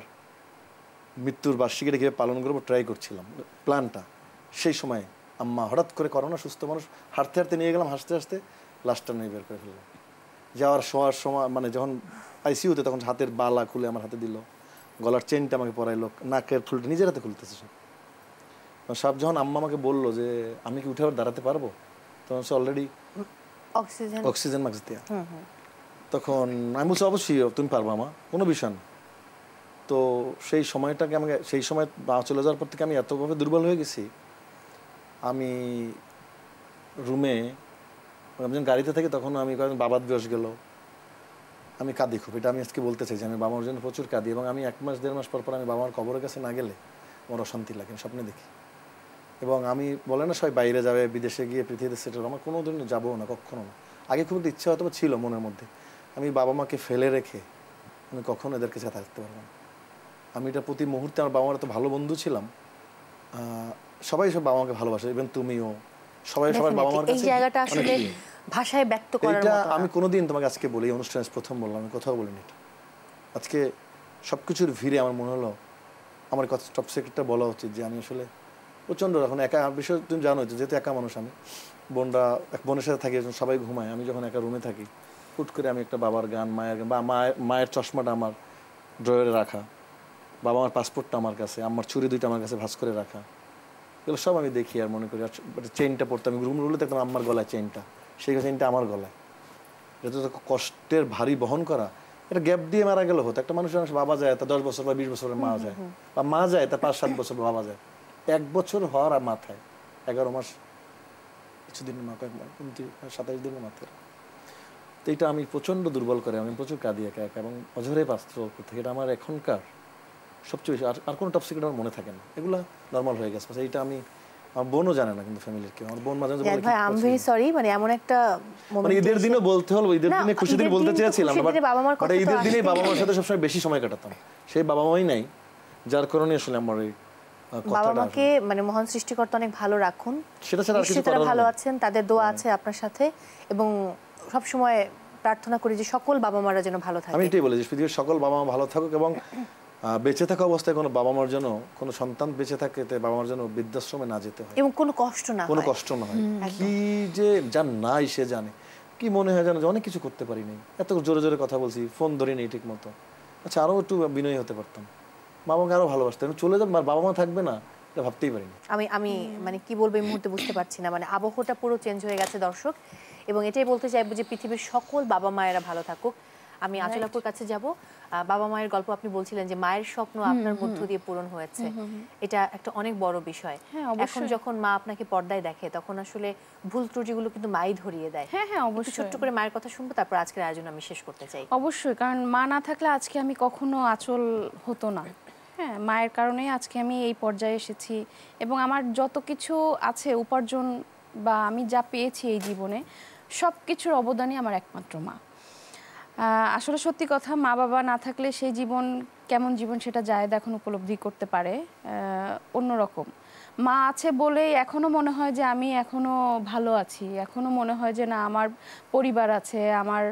মৃত্যুর বার্ষিকীটা কীভাবে পালন করব ট্রাই করছিলাম। প্ল্যানটা। সেই সময় আম্মা হঠাৎ করে করোনা সুস্থ মানুষ হাঁটতে হাঁটতে নিয়ে গেলাম হাসতে হাসতে লাস্টটা নিয়ে বের করে ফেললাম যাওয়ার শোয়ার সময় মানে যখন আইসিউতে তখন হাতের বালা খুলে আমার হাতে দিল। গলার চেনটা আমাকে পরাইলো নাকের ফুলটা নিজের হাতে খুলতেছে সব। সব যখন আম্মা আমাকে বলল যে আমি কি উঠে আবার দাঁড়াতে পারব? তখন সে অলরেডি অক্সিজেন। অক্সিজেন মাস্ক দেওয়া তখন আমি বলছি অবশ্যই তুমি পারবা মা। কোনো বিষয় না। তো সেই সময়টাকে আমাকে, সেই সময় মা চলে যাওয়ার পর থেকে আমি এতভাবে দুর্বল হয়ে গেছি। আমি রুমে আমি যখন গাড়িতে থাকি তখন আমি কয়েকজন বাবার দিবস গেল। আমি কাঁদি খুব। এটা আমি আজকে বলতে চাই যে আমি বাবার জন্য প্রচুর কাঁদি এবং আমি এক মাস, দেড় মাস পর পর আমি বাবার কবরের কাছে না গেলে আমার অশান্তি লাগে, আমি স্বপ্নে দেখি। এবং আমি, বলে না সবাই বাইরে যাবে, বিদেশে গিয়ে পৃথিবীতে সেটেল আমার কোনো দিন যাব না, কখনো না। আগে খুব ইচ্ছা হয়তো বা ছিল মনের মধ্যে। আমি বাবা মাকে ফেলে রেখে আমি কখনো এদের কাছে থাকতে পারব না। আমি এটা প্রতি মুহূর্তে আমার বাবা মার এত ভালো বন্ধু ছিলাম আহ, সবাই সব বাবা মাকে ভালোবাসে ইভেন তুমিও। সবাই সবার বাবা মার কাছে জায়গাটা আসলে ভাষায় ব্যক্ত করার এটা। আমি কোনোদিন তোমাকে আজকে বলি অনুষ্ঠানে প্রথম বললাম আমি কোথাও বলিনি এটা। আজকে সবকিছুর ভিড়ে আমার মনে হলো আমার কথা টপ সিক্রেটটা বলা উচিত যে আমি আসলে প্রচণ্ড এখন একা বিষয় তুমি জানো যেহেতু একা মানুষ আমি বোনরা এক বোনের সাথে থাকি সবাই ঘুমায় আমি যখন একা রুমে থাকি হুট করে আমি একটা বাবার গান মায়ের গান বা মায়ের মায়ের চশমাটা আমার ড্রয়ারে রাখা বাবা আমার পাসপোর্টটা আমার কাছে আমার ছুরি দুইটা আমার কাছে ভাস করে রাখা। এগুলো সব আমি দেখি আর মনে করি। আর চেনটা পড়তে আমি রুম রুলে দেখতাম আমার গলায় চেনটা সেই চেনটা আমার গলায়। এটা তো কষ্টের ভারী বহন করা। এটা গ্যাপ দিয়ে মারা গেল হতো। একটা মানুষের মানুষ বাবা যায় তা দশ বছর বা বিশ বছরের মা যায়। বা মা যায় তা পাঁচ সাত বছর বাবা যায়। এক বছর হওয়ার আর মাথায়। এগারো মাস কিছুদিনের মাথায় সাতাশ দিনের মাথায়। তো এটা আমি প্রচণ্ড দুর্বল করে আমি প্রচুর কাঁদি একা একা এবং অঝরে পাস্ত্র করতে এটা আমার এখনকার সবচেয়ে বেশি। আর আর কোনো টপ সিক্রেট আমার মনে থাকে না। এগুলো নর্মাল হয়ে গেছে। এইটা আমি আমার বোনও জানে না কিন্তু ফ্যামিলির কেউ। আমার বোন মাঝে মাঝে বলে, ভাই "কি আম করছিস?" ভেরি সরি মানে এমন একটা মানে ঈদের দিনও বলতে হলো ঈদের দিনে খুশি দিন বলতে চেয়েছিলাম দিনে বাট ঈদের দিনে বাবা মার সাথে সবসময় বেশি সময় কাটাতাম। সেই বাবা মাই নাই যার কারণে আসলে আমার এই বাবা মাকে মানে মহান সৃষ্টিকর্তা অনেক ভালো রাখুন। সেটা ছাড়া আর কিছু করার ভালো আছেন তাদের দোয়া আছে আপনার সাথে। এবং সব সময় প্রার্থনা করি যে সকল বাবা মারা যেন ভালো আমি থাকে। এটাই বলি যে পৃথিবীর সকল বাবা মা ভালো থাকুক এবং বেঁচে থাকা অবস্থায় কোনো বাবা মার জন্য কোনো সন্তান বেঁচে থাকে তে বাবা মার জন্য বৃদ্ধাশ্রমে না যেতে হয়। এবং কোনো কষ্ট না কোনো কষ্ট না হয়। কি যে যার নাই সে জানে। কি মনে হয় জানো যে অনেক কিছু করতে পারিনি। এত জোরে জোরে কথা বলছি ফোন ধরি নেই ঠিক মতো আচ্ছা আরও একটু বিনয়ী হতে পারতাম। বাবা মাকে আরও ভালোবাসতাম। চলে যান বাবা মা থাকবে না এটা ভাবতেই পারিনি। আমি আমি মানে কি বলব এই মুহূর্তে বুঝতে পারছি না। মানে আবহাওয়াটা পুরো চেঞ্জ হয়ে গেছে দর্শক। এবং এটাই বলতে চাইব যে পৃথিবীর সকল বাবা মায়েরা ভালো থাকুক। আমি আচলাপুর কাছে যাব। বাবা মায়ের গল্প আপনি বলছিলেন যে মায়ের স্বপ্ন আপনার মধ্য দিয়ে পূরণ হয়েছে। এটা একটা অনেক বড় বিষয়। হ্যাঁ, এখন যখন মা আপনাকে পর্দায় দেখে তখন আসলে ভুল ত্রুটিগুলো কিন্তু মাই ধরিয়ে দেয়। হ্যাঁ হ্যাঁ অবশ্যই। ছোট্ট করে মায়ের কথা শুনব তারপর আজকের আয়োজন আমি শেষ করতে চাই। অবশ্যই কারণ মা না থাকলে আজকে আমি কখনো আচল হতো না। হ্যাঁ মায়ের কারণেই আজকে আমি এই পর্যায়ে এসেছি এবং আমার যত কিছু আছে উপার্জন বা আমি যা পেয়েছি এই জীবনে সব কিছুর অবদানই আমার একমাত্র মা। আসলে সত্যি কথা, মা বাবা না থাকলে সেই জীবন, কেমন জীবন সেটা জায়েদ এখন উপলব্ধি করতে পারে অন্যরকম। মা আছে বলেই এখনও মনে হয় যে আমি এখনও ভালো আছি। এখনও মনে হয় যে না, আমার পরিবার আছে, আমার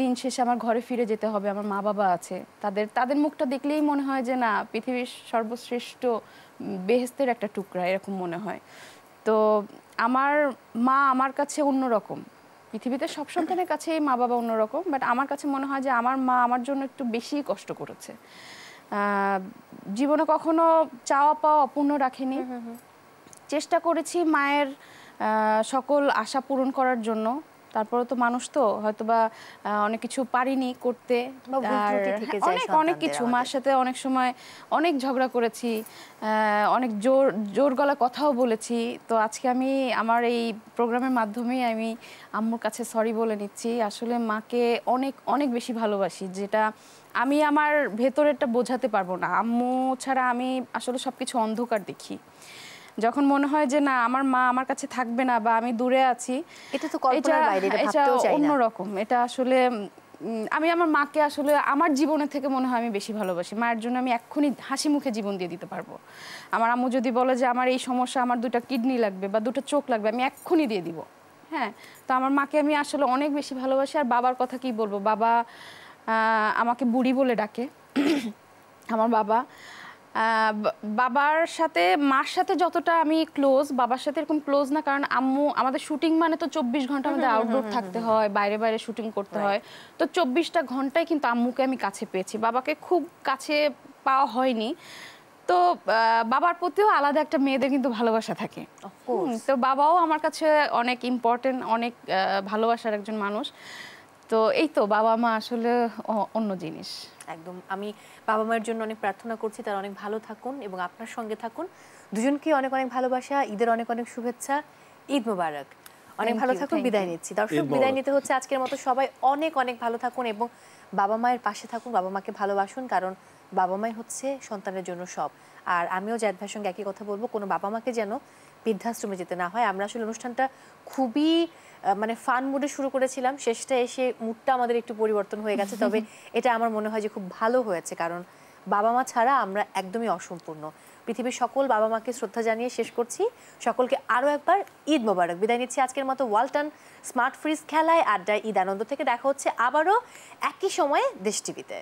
দিন শেষে আমার ঘরে ফিরে যেতে হবে, আমার মা বাবা আছে। তাদের তাদের মুখটা দেখলেই মনে হয় যে না, পৃথিবীর সর্বশ্রেষ্ঠ বেহেস্তের একটা টুকরা, এরকম মনে হয়। তো আমার মা আমার কাছে অন্যরকম। পৃথিবীতে সব সন্তানের কাছে মা বাবা অন্যরকম বাট আমার কাছে মনে হয় যে আমার মা আমার জন্য একটু বেশি কষ্ট করেছে। জীবনে কখনো চাওয়া পাওয়া অপূর্ণ রাখেনি। চেষ্টা করেছি মায়ের সকল আশা পূরণ করার জন্য। তারপরে তো মানুষ তো হয়তোবা আহ, অনেক কিছু পারিনি করতে। অনেক অনেক কিছু। মার সাথে অনেক সময় অনেক ঝগড়া করেছি অনেক জোর জোর গলা কথাও বলেছি। তো আজকে আমি আমার এই প্রোগ্রামের মাধ্যমেই আমি আম্মুর কাছে সরি বলে নিচ্ছি। আসলে মাকে অনেক অনেক বেশি ভালোবাসি যেটা আমি আমার ভেতরেরটা বোঝাতে পারব না। আম্মু ছাড়া আমি আসলে সবকিছু অন্ধকার দেখি। যখন মনে হয় যে না আমার মা আমার কাছে থাকবে না বা আমি দূরে আছি এটা তো কল্পনার বাইরে এটা এটা ভাবতেও চাই না। অন্যরকম এটা আসলে আমি আমার মাকে আসলে আমার জীবনের থেকে মনে হয় আমি বেশি ভালোবাসি। মায়ের জন্য আমি এক্ষুনি হাসি মুখে জীবন দিয়ে দিতে পারব। আমার আম্মু যদি বলে যে আমার এই সমস্যা আমার দুটো কিডনি লাগবে বা দুটো চোখ লাগবে আমি এক্ষুনি দিয়ে দিব। হ্যাঁ তো আমার মাকে আমি আসলে অনেক বেশি ভালোবাসি। আর বাবার কথা কি বলব? বাবা আহ, আমাকে বুড়ি বলে ডাকে। আমার বাবা বাবার সাথে মার সাথে যতটা আমি ক্লোজ বাবার সাথে এরকম ক্লোজ না কারণ আম্মু আমাদের শুটিং মানে তো চব্বিশ ঘণ্টা আমাদের আউটডোর থাকতে হয় বাইরে বাইরে শুটিং করতে হয়। তো চব্বিশটা ঘন্টায় কিন্তু আম্মুকে আমি কাছে পেয়েছি। বাবাকে খুব কাছে পাওয়া হয়নি। তো বাবার প্রতিও আলাদা একটা মেয়েদের কিন্তু ভালোবাসা থাকে। তো বাবাও আমার কাছে অনেক ইম্পর্টেন্ট অনেক ভালোবাসার একজন মানুষ। তো এই তো বাবা মা আসলে অন্য জিনিস। একদম আমি বাবা মায়ের জন্য অনেক প্রার্থনা করছি তারা অনেক ভালো থাকুন এবং আপনার সঙ্গে থাকুন। দুজনকে অনেক অনেক ভালোবাসা ঈদের অনেক অনেক শুভেচ্ছা ঈদ মোবারক। অনেক ভালো থাকুন বিদায় নিচ্ছি। দর্শক বিদায় নিতে হচ্ছে আজকের মতো। সবাই অনেক অনেক ভালো থাকুন এবং বাবা মায়ের পাশে থাকুন বাবা মাকে ভালোবাসুন কারণ বাবা মাই হচ্ছে সন্তানের জন্য সব। আর আমিও জায়দ ভাইয়ের সঙ্গে একই কথা বলব কোনো বাবা মাকে যেন বৃদ্ধাশ্রমে যেতে না হয়। আমরা আসলে অনুষ্ঠানটা খুবই মানে ফান মুডে শুরু করেছিলাম। শেষটা এসে মুডটা আমাদের একটু পরিবর্তন হয়ে গেছে। তবে এটা আমার মনে হয় যে খুব ভালো হয়েছে। কারণ বাবা মা ছাড়া আমরা একদমই অসম্পূর্ণ। পৃথিবীর সকল বাবা মাকে শ্রদ্ধা জানিয়ে শেষ করছি। সকলকে আরও একবার ঈদ মোবারক। বিদায় নিচ্ছি আজকের মতো ওয়ালটন স্মার্ট ফ্রিজ খেলায়। আড্ডায় ঈদ আনন্দ থেকে দেখা হচ্ছে আবারও একই সময়ে দেশ টিভিতে।